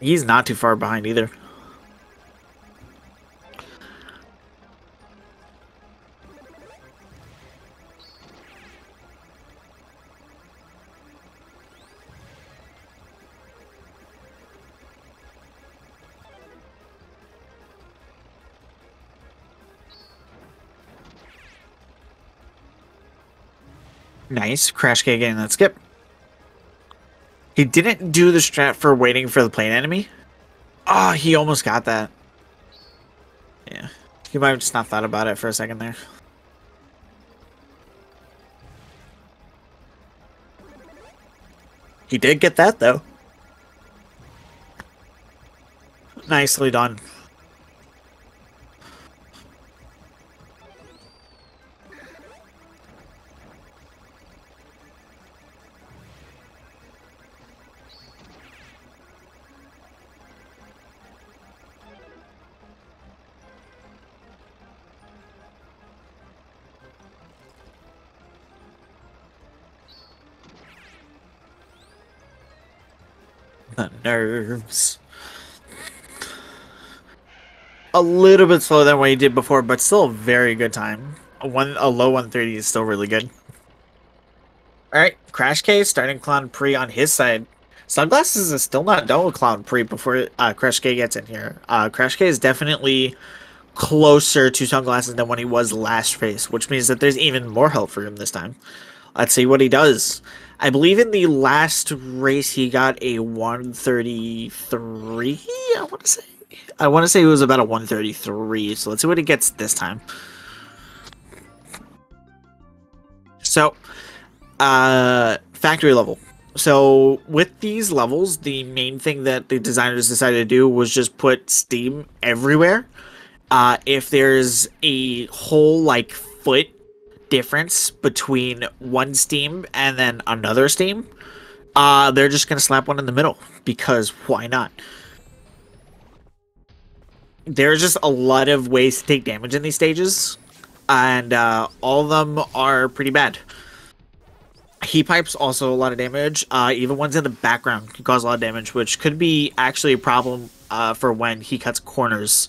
He's not too far behind either. Nice. Crash K getting that skip. He didn't do the strat for waiting for the plane enemy. Oh, he almost got that. Yeah. He might have just not thought about it for a second there. He did get that, though. Nicely done. The nerves. A little bit slower than what he did before, but still a very good time. A one a low 130 is still really good. Alright, Crash K starting Clown Prix on his side. Sunglasses is still not done with Clown Prix before uh, Crash K gets in here. Uh, Crash K is definitely closer to Sunglasses than when he was last race, which means that there's even more help for him this time. Let's see what he does. I believe in the last race he got a 133. I want to say. I want to say it was about a 133. So let's see what he gets this time. So, uh, factory level. So with these levels, the main thing that the designers decided to do was just put steam everywhere. Uh, if there's a whole like foot difference between one Steam and then another Steam, uh, they're just gonna slap one in the middle because why not? There's just a lot of ways to take damage in these stages, and uh, all of them are pretty bad. Heat pipes also a lot of damage. Uh, even ones in the background can cause a lot of damage, which could be actually a problem uh, for when he cuts corners.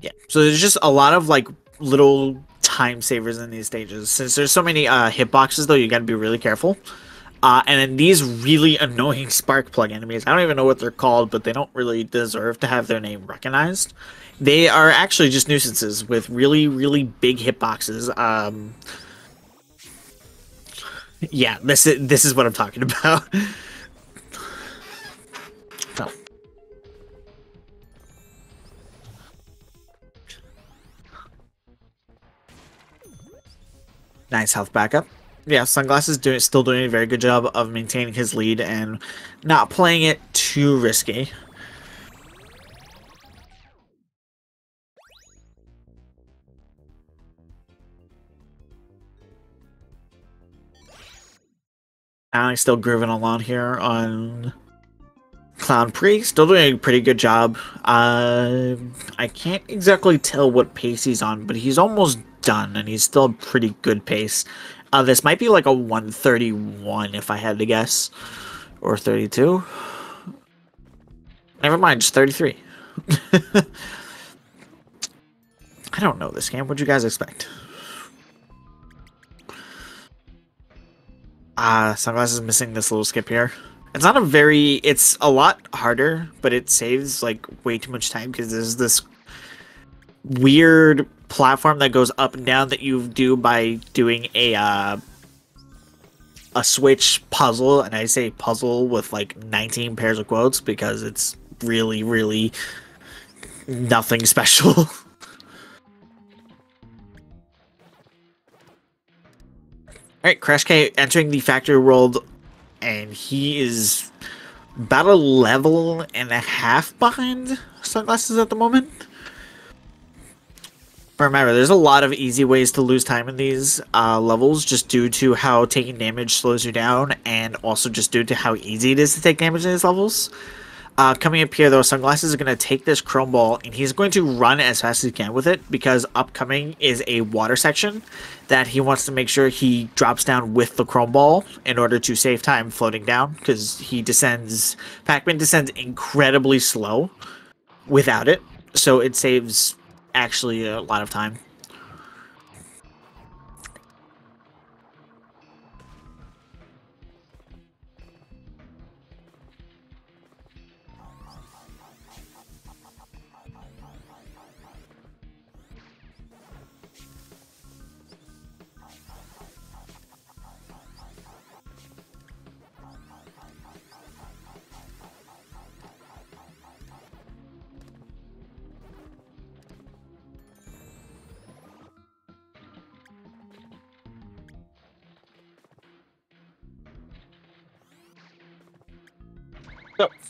Yeah. So there's just a lot of like little time savers in these stages. Since there's so many uh, hitboxes, though, you got to be really careful. Uh, and then these really annoying spark plug enemies. I don't even know what they're called, but they don't really deserve to have their name recognized. They are actually just nuisances with really, really big hitboxes. Um, yeah, this is this is what I'm talking about. Nice health backup. Yeah, Sunglasses doing still doing a very good job of maintaining his lead and not playing it too risky. Alex still grooving along here on Clown Prix. Still doing a pretty good job. Uh, I can't exactly tell what pace he's on, but he's almost done, and he's still a pretty good pace. Uh, this might be like a 131 if I had to guess. Or 32. Never mind, just 33. I don't know this game. What'd you guys expect? Ah, uh, Sunglasses missing this little skip here. It's not a very... It's a lot harder, but it saves, like, way too much time because there's this weird platform that goes up and down that you do by doing a uh, a switch puzzle, and I say puzzle with like 19 pairs of quotes because it's really, really nothing special. All right, Crash K entering the factory world, and he is about a level and a half behind Sunglasses at the moment. But remember, there's a lot of easy ways to lose time in these uh, levels just due to how taking damage slows you down and also just due to how easy it is to take damage in these levels. Uh, coming up here, though, Sunglasses is going to take this Chrome Ball and he's going to run as fast as he can with it because upcoming is a water section that he wants to make sure he drops down with the Chrome Ball in order to save time floating down because he descends, Pac-Man descends incredibly slow without it. So it saves actually a lot of time.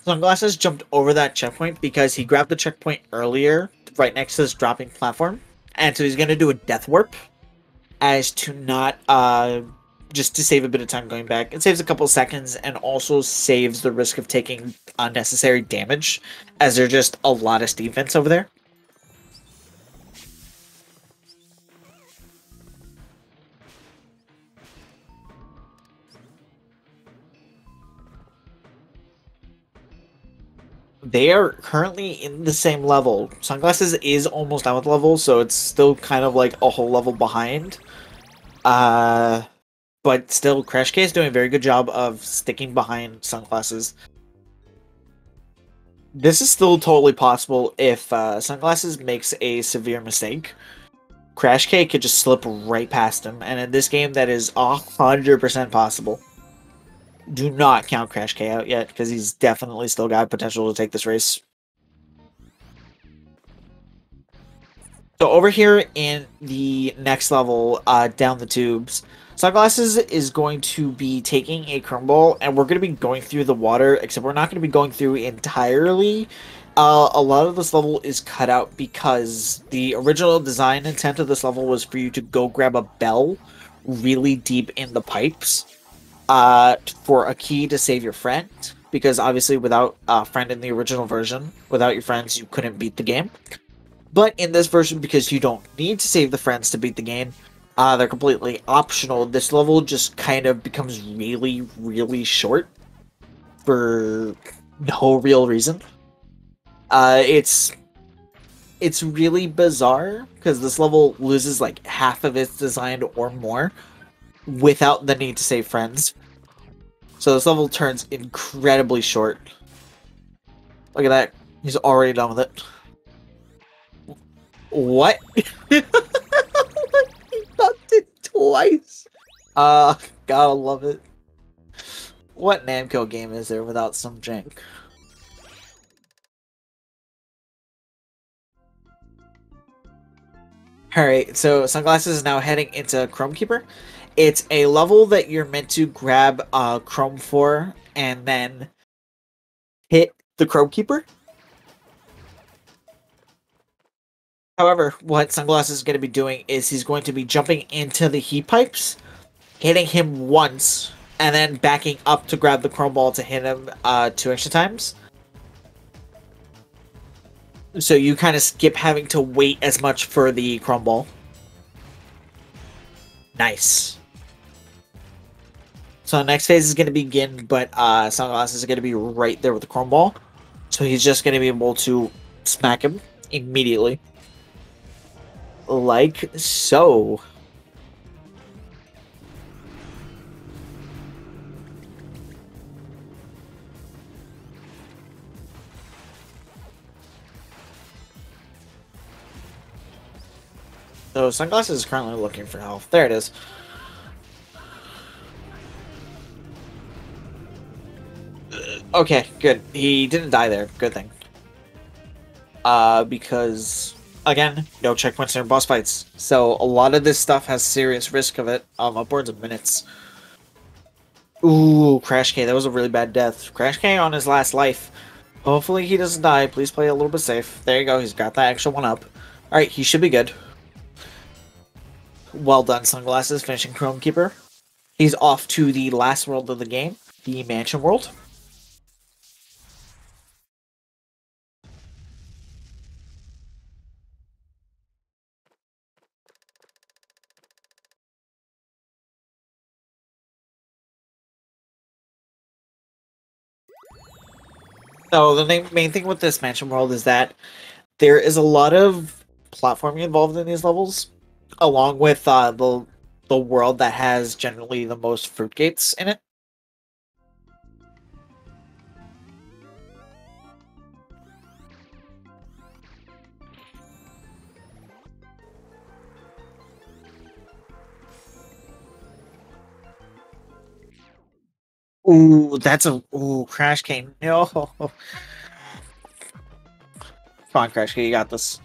Sunglasses jumped over that checkpoint because he grabbed the checkpoint earlier, right next to this dropping platform. And so he's going to do a death warp as to not, uh, just to save a bit of time going back. It saves a couple seconds and also saves the risk of taking unnecessary damage, as there's just a lot of defense over there. They are currently in the same level. Sunglasses is almost out level, so it's still kind of like a whole level behind. Uh, but still, Crash K is doing a very good job of sticking behind Sunglasses. This is still totally possible if uh, Sunglasses makes a severe mistake. Crash K could just slip right past him, and in this game, that is 100% possible do not count Crash K out yet because he's definitely still got potential to take this race. So over here in the next level, uh, down the tubes, Sunglasses is going to be taking a chrome ball, and we're going to be going through the water, except we're not going to be going through entirely. Uh, a lot of this level is cut out because the original design intent of this level was for you to go grab a bell really deep in the pipes uh, for a key to save your friend, because obviously without a friend in the original version, without your friends, you couldn't beat the game. But in this version, because you don't need to save the friends to beat the game, uh, they're completely optional. This level just kind of becomes really, really short for no real reason. Uh, it's it's really bizarre because this level loses like half of its design or more without the need to save friends. So this level turns incredibly short. Look at that. He's already done with it. What? he knocked it twice. Uh, gotta love it. What Namco game is there without some jank? Alright, so Sunglasses is now heading into Chrome Keeper. It's a level that you're meant to grab uh, Chrome for and then hit the Chrome Keeper. However, what Sunglasses is going to be doing is he's going to be jumping into the heat pipes, hitting him once, and then backing up to grab the Chrome Ball to hit him uh, two extra times. So you kind of skip having to wait as much for the Chrome Ball. Nice. So the next phase is going to begin, but uh, Sunglasses is going to be right there with the Chrome Ball. So he's just going to be able to smack him immediately. Like so. So Sunglasses is currently looking for health. There it is. Okay, good. He didn't die there. Good thing. Uh, because again, no checkpoints during boss fights. So a lot of this stuff has serious risk of it, Um, upwards of minutes. Ooh, Crash K, that was a really bad death. Crash K on his last life. Hopefully he doesn't die. Please play a little bit safe. There you go, he's got that extra one up. Alright, he should be good. Well done, Sunglasses, finishing Chrome Keeper. He's off to the last world of the game, the Mansion World. So the main, main thing with this mansion world is that there is a lot of platforming involved in these levels, along with uh, the the world that has generally the most fruit gates in it. Ooh, that's a ooh crash came. No. Come on, Crash you got this.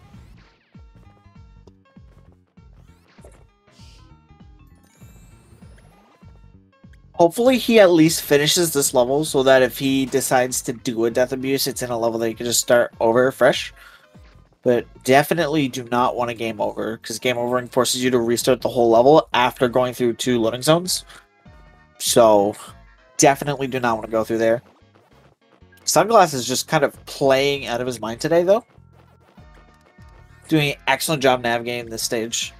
Hopefully, he at least finishes this level so that if he decides to do a death abuse, it's in a level that he can just start over fresh. But definitely do not want a game over because game overing forces you to restart the whole level after going through two loading zones. So, definitely do not want to go through there. Sunglass is just kind of playing out of his mind today, though. Doing an excellent job navigating this stage.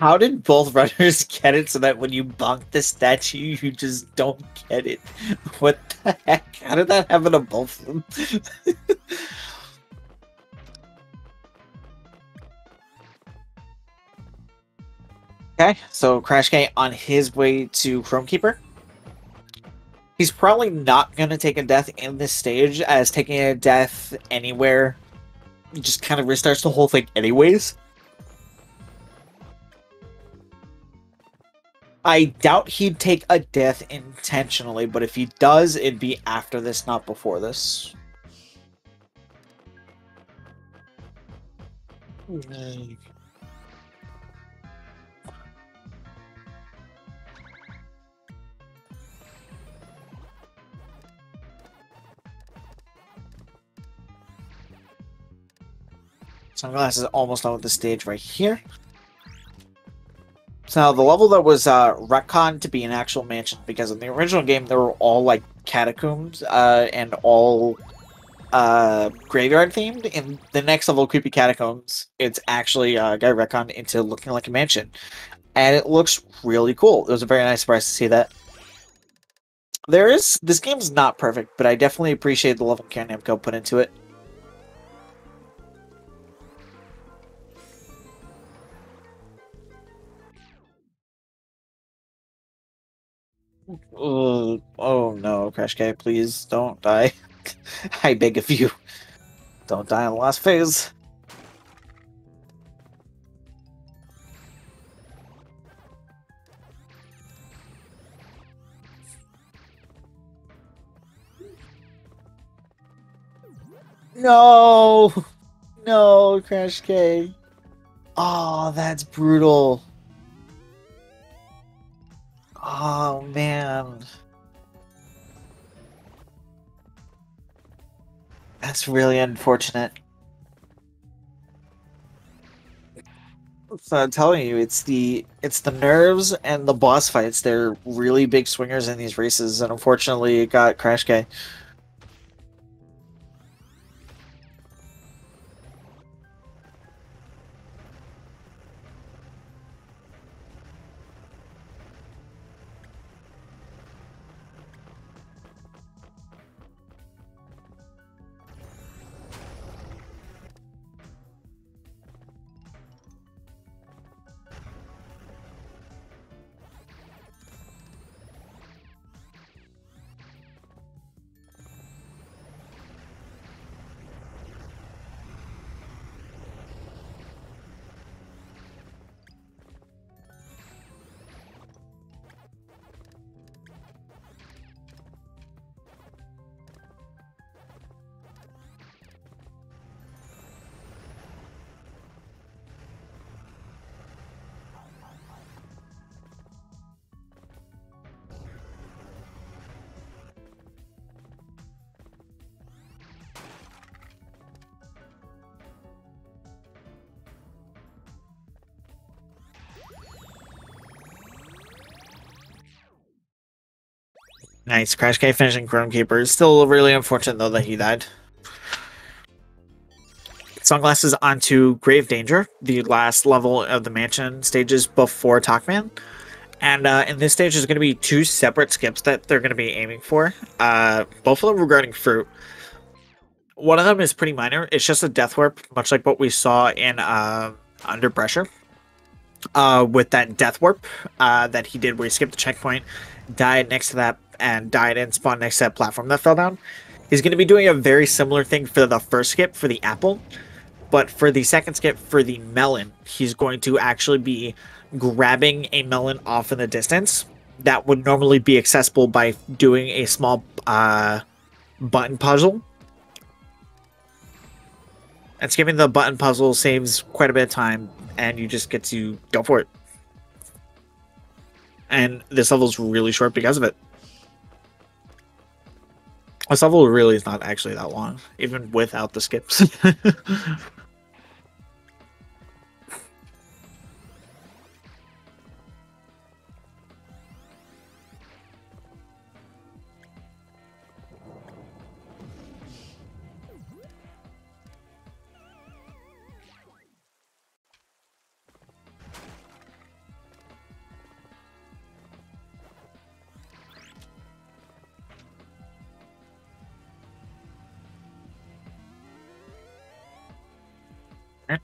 How did both runners get it so that when you bonk the statue, you just don't get it? What the heck? How did that happen to both of them? okay, so Crash K on his way to Chrome Keeper. He's probably not going to take a death in this stage, as taking a death anywhere just kind of restarts the whole thing anyways. I doubt he'd take a death intentionally, but if he does, it'd be after this, not before this. Sunglasses almost done with the stage right here. So the level that was uh, retconned to be an actual mansion, because in the original game they were all like catacombs uh, and all uh, graveyard themed. In the next level, Creepy Catacombs, it's actually uh, got retconned into looking like a mansion, and it looks really cool. It was a very nice surprise to see that. There is this game's not perfect, but I definitely appreciate the level care Namco put into it. Oh, oh no, Crash K, please don't die. I beg of you. Don't die in the last phase. No! No, Crash K. Oh, that's brutal. Oh man. That's really unfortunate. So I'm telling you, it's the it's the nerves and the boss fights. They're really big swingers in these races, and unfortunately, it got Crash K. Nice. Crash K finishing Chrome Keeper. Still really unfortunate, though, that he died. Sunglasses onto Grave Danger, the last level of the mansion stages before Toc-Man. And uh, in this stage, there's going to be two separate skips that they're going to be aiming for. Uh, both of them regarding fruit. One of them is pretty minor. It's just a death warp, much like what we saw in uh, Under Pressure. uh, with that death warp uh, that he did where he skipped the checkpoint, died next to that, and died and spawned next to that platform that fell down. He's going to be doing a very similar thing for the first skip for the apple, but for the second skip for the melon, he's going to actually be grabbing a melon off in the distance that would normally be accessible by doing a small uh, button puzzle. And skipping the button puzzle saves quite a bit of time, and you just get to go for it. And this level's really short because of it. This level really is not actually that long, even without the skips.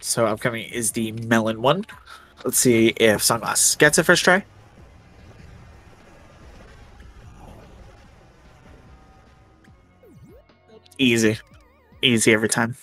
So upcoming is the melon one. Let's see if Sunglasses gets it first try. Easy. Easy every time.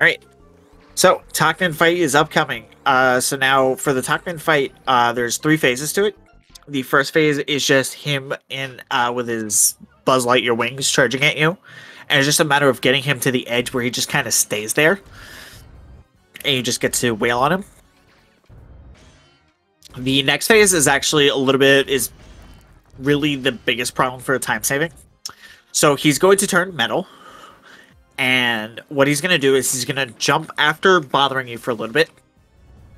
All right. So Toc-Man fight is upcoming. Uh, so now for the Toc-Man fight, uh, there's three phases to it. The first phase is just him in uh, with his Buzz Lightyear wings charging at you, and it's just a matter of getting him to the edge where he just kind of stays there, and you just get to wail on him. The next phase is actually a little bit is really the biggest problem for time saving. So he's going to turn metal, and what he's going to do is he's going to jump after bothering you for a little bit.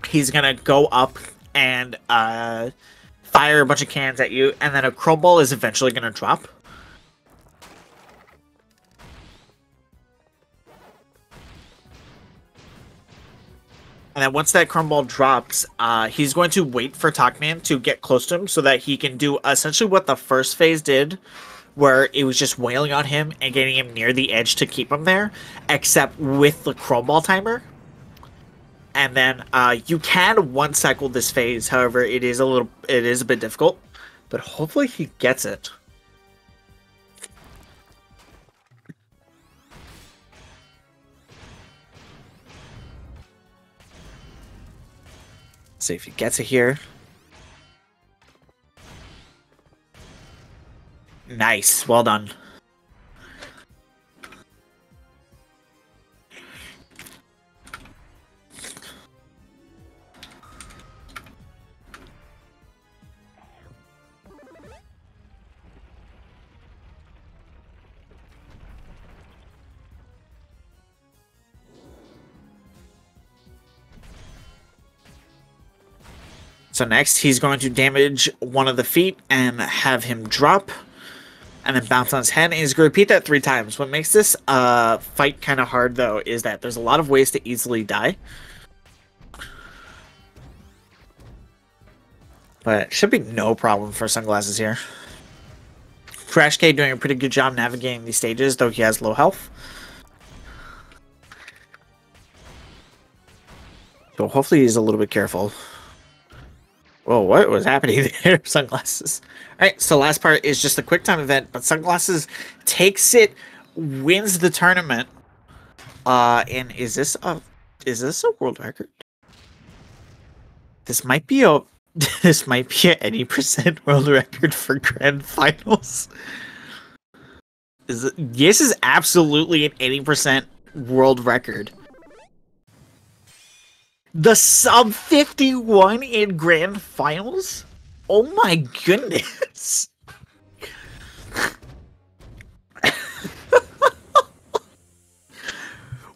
He's going to go up and uh, fire a bunch of cans at you, and then a chrome ball is eventually going to drop. And then once that chrome ball drops, uh, he's going to wait for Toc-Man to get close to him so that he can do essentially what the first phase did, where it was just wailing on him and getting him near the edge to keep him there, except with the chrome ball timer. And then uh, you can one cycle this phase. However, it is a little, it is a bit difficult, but hopefully he gets it. See if he gets it here. Nice. Well done. So next, he's going to damage one of the feet and have him drop and then bounce on his head. And he's going to repeat that three times. What makes this uh, fight kind of hard, though, is that there's a lot of ways to easily die. But should be no problem for sunglasses here. Crash K doing a pretty good job navigating these stages, though he has low health. So hopefully he's a little bit careful. Whoa, what was happening there? Sunglasses. Right, so last part is just a quick time event, but Sunglasses takes it, wins the tournament. Uh, and is this a is this a world record? This might be a this might be a any percent world record for grand finals. Is it, this is absolutely an Any% world record. The sub 51 in grand finals? Oh my goodness.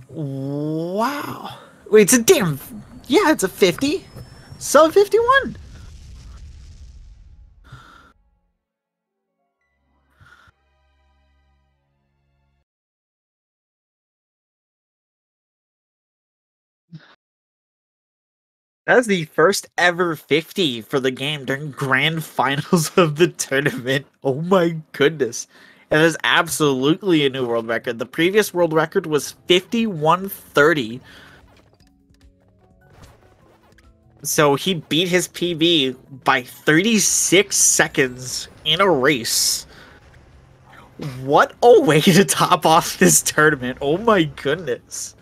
wow. Wait, it's a damn. Yeah, it's a 50. Sub 51. That's the first ever 50 for the game during grand finals of the tournament. Oh my goodness. It is absolutely a new world record. The previous world record was 5130. So he beat his PB by 36 seconds in a race. What a way to top off this tournament. Oh my goodness.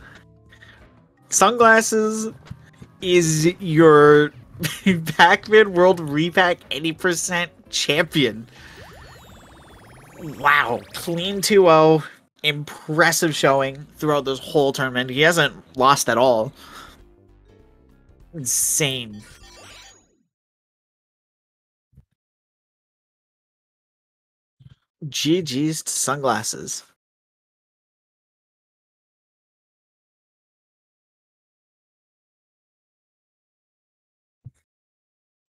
Sunglasses is your Pac-Man World Re-Pac Any% champion. Wow. Clean 2-0. Impressive showing throughout this whole tournament. He hasn't lost at all. Insane. GG's sunglasses.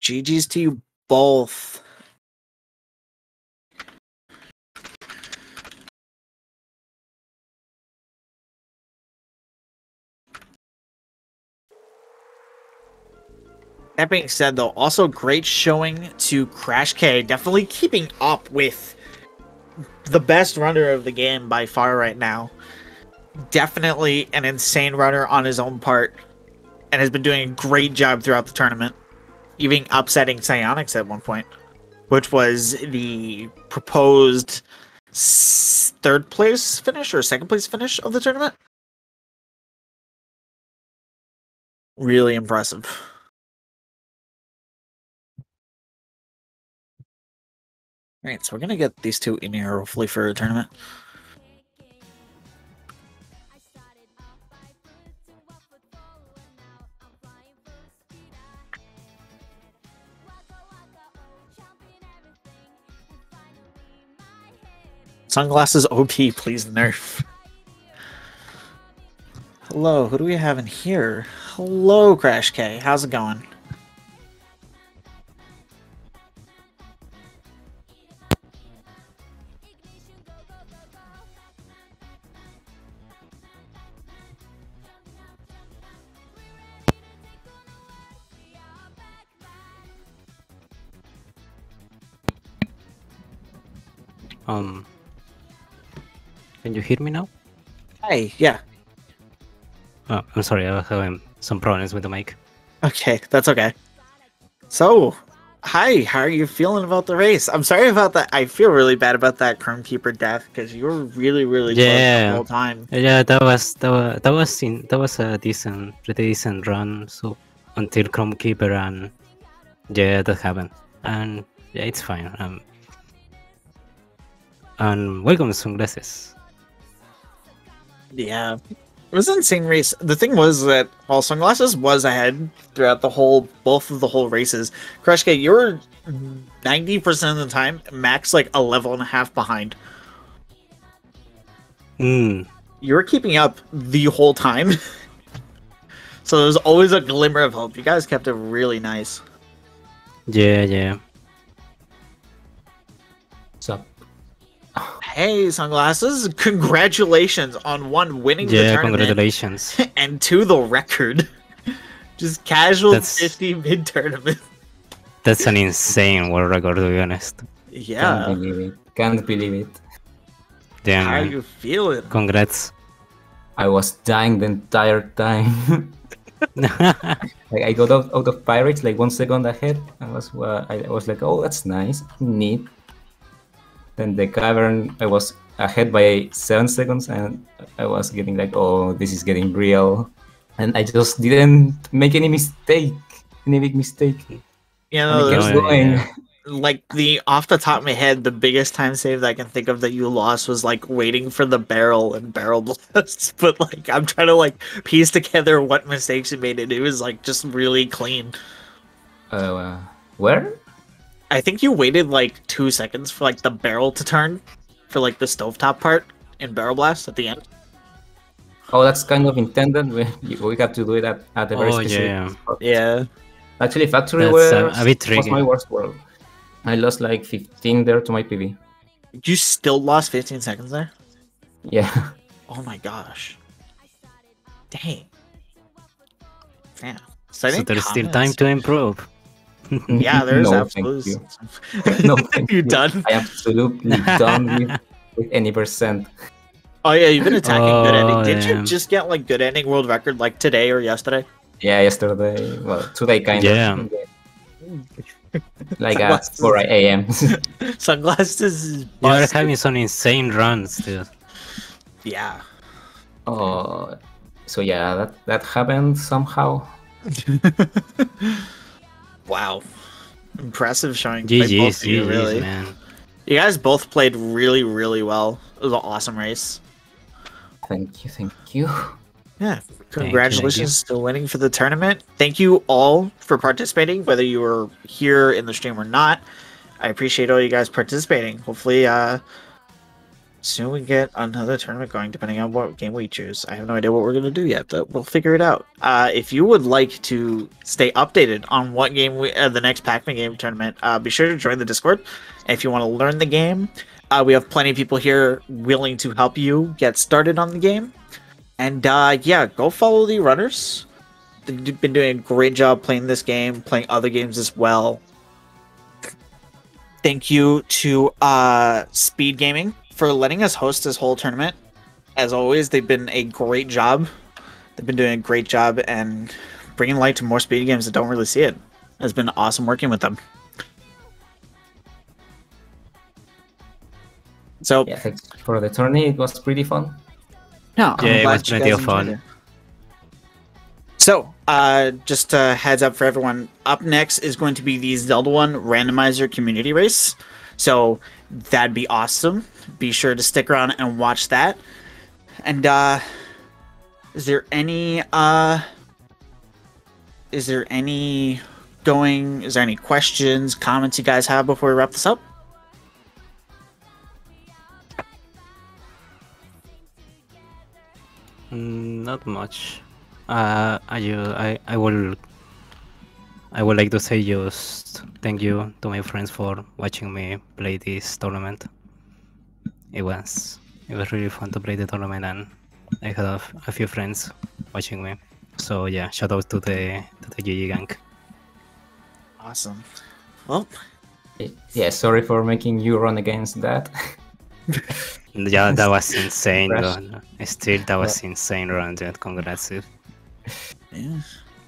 GG's to you both. That being said, though, also great showing to Crash K. Definitely keeping up with the best runner of the game by far right now. Definitely an insane runner on his own part, and has been doing a great job throughout the tournament, even upsetting Psyonix at one point, which was the proposed third place finish or second place finish of the tournament. Really impressive. Alright, so we're gonna get these two in here hopefully for a tournament. Sunglasses OP, please nerf. Hello, who do we have in here? Hello, Crash K. How's it going? Um, can you hear me now? Hi, yeah. Oh, I'm sorry, I was having some problems with the mic. Okay, that's okay. So, hi, how are you feeling about the race? I'm sorry about that. I feel really bad about that Chrome Keeper death because you were really, really close Yeah. the whole time. Yeah, that was that was that was in, that was a decent, pretty decent run. So until Chrome Keeper and yeah, that happened, and yeah, it's fine. Um, and welcome sunglasses. Yeah. It was an insane race. The thing was that while Sunglasses was ahead throughout the whole, both of the whole races, Crash K, you were 90% of the time max like a level and a half behind. Mm, You were keeping up the whole time. so there was always a glimmer of hope. You guys kept it really nice. yeah, yeah. Hey, Sunglasses, congratulations on one winning the Yeah, tournament congratulations. and to the record. Just casual That's- 50 mid tournament. That's an insane world record, to be honest. Yeah. Can't believe it. Can't believe it. Damn, How are man. you feeling? Congrats. I was dying the entire time. like I got out, out of pirates like one second ahead. I was uh, I was like, oh, that's nice, neat. Then the cavern, I was ahead by seven seconds, and I was getting like, oh, this is getting real. And I just didn't make any mistake, any big mistake. You And know, it there's kept yeah, going. yeah. like the off the top of my head, the biggest time save that I can think of that you lost was like waiting for the barrel and barrel blasts. But like, I'm trying to like piece together what mistakes you made, and it was like just really clean. Uh, where? I think you waited like two seconds for like the barrel to turn for like the stovetop part in barrel blast at the end. Oh, that's kind of intended. We, we have to do it at, at a very Oh, specific yeah. spot. Yeah. Actually, Factory That's, Ware uh, a bit was my worst world. I lost like 15 there to my PB. You still lost 15 seconds there? Yeah. Oh my gosh. Dang. Damn. So Exciting there's still time to improve. Yeah, there's No, absolutely. you. No, thank you you. done? I absolutely done with, with any percent. Oh yeah, you've been attacking good ending. Oh, Did you just get like good ending world record like today or yesterday? Yeah, yesterday. Well, today kind Yeah. of. Yeah. like uh, at 4 a.m. Sunglasses. is You are having some insane runs, dude. Yeah. oh, so yeah, that that happened somehow. Wow. Impressive showing. by both GG's, of you, GG's, really. man. You guys both played really, really well. It was an awesome race. Thank you, thank you. Yeah. thank you. Congratulations to winning for the tournament. Thank you all for participating, whether you were here in the stream or not. I appreciate all you guys participating. Hopefully, uh, soon we get another tournament going, depending on what game we choose. I have no idea what we're gonna do yet, but we'll figure it out. Uh, if you would like to stay updated on what game we, uh, the next Pac-Man game tournament, uh, be sure to join the Discord. If you want to learn the game, uh, we have plenty of people here willing to help you get started on the game. And uh, yeah, go follow the runners. They've been doing a great job playing this game, playing other games as well. Thank you to uh, Speed Gaming for letting us host this whole tournament. As always, they've been a great job. They've been doing a great job and bringing light to more speed games that don't really see it. It's been awesome working with them. So Yeah, thanks for the tourney. It was pretty fun. No, I'm Yeah, it was you plenty of fun. it. So, uh, just a heads up for everyone. Up next is going to be the Zelda One randomizer community race. So that'd be awesome. Be sure to stick around and watch that. And uh, is there any uh, is there any going? Is there any questions, comments you guys have before we wrap this up? Mm, Not much. Uh, I, uh, I, I will. I would like to say just thank you to my friends for watching me play this tournament. It was it was really fun to play the tournament, and I had a, f- a few friends watching me. So yeah, shout out to the to the GG gang. Awesome. Well, eh, Yeah, sorry for making you run against that. Yeah, that was insane. Crash. Still, that was insane run, dude. Congrats, dude. yeah.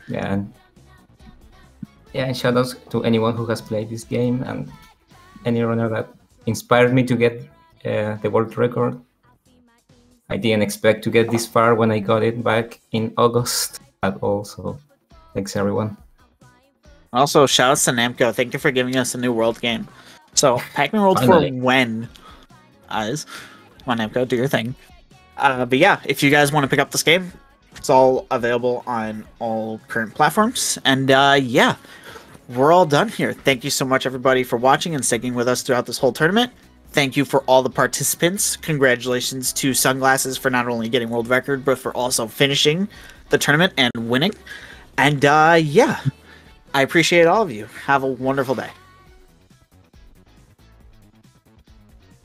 Yeah, and yeah, and shout outs to anyone who has played this game and any runner that inspired me to get uh, the world record. I didn't expect to get this far when I got it back in August at all. So thanks everyone. Also, shouts to Namco. Thank you for giving us a new world game. So, Pac-Man World Finally. for when? Eyes. Come on, Namco, do your thing. Uh, but yeah, if you guys want to pick up this game, it's all available on all current platforms. And uh, yeah, we're all done here. Thank you so much, everybody, for watching and sticking with us throughout this whole tournament. Thank you for all the participants. Congratulations to Sunglasses for not only getting world record, but for also finishing the tournament and winning. And uh, yeah, I appreciate all of you. Have a wonderful day.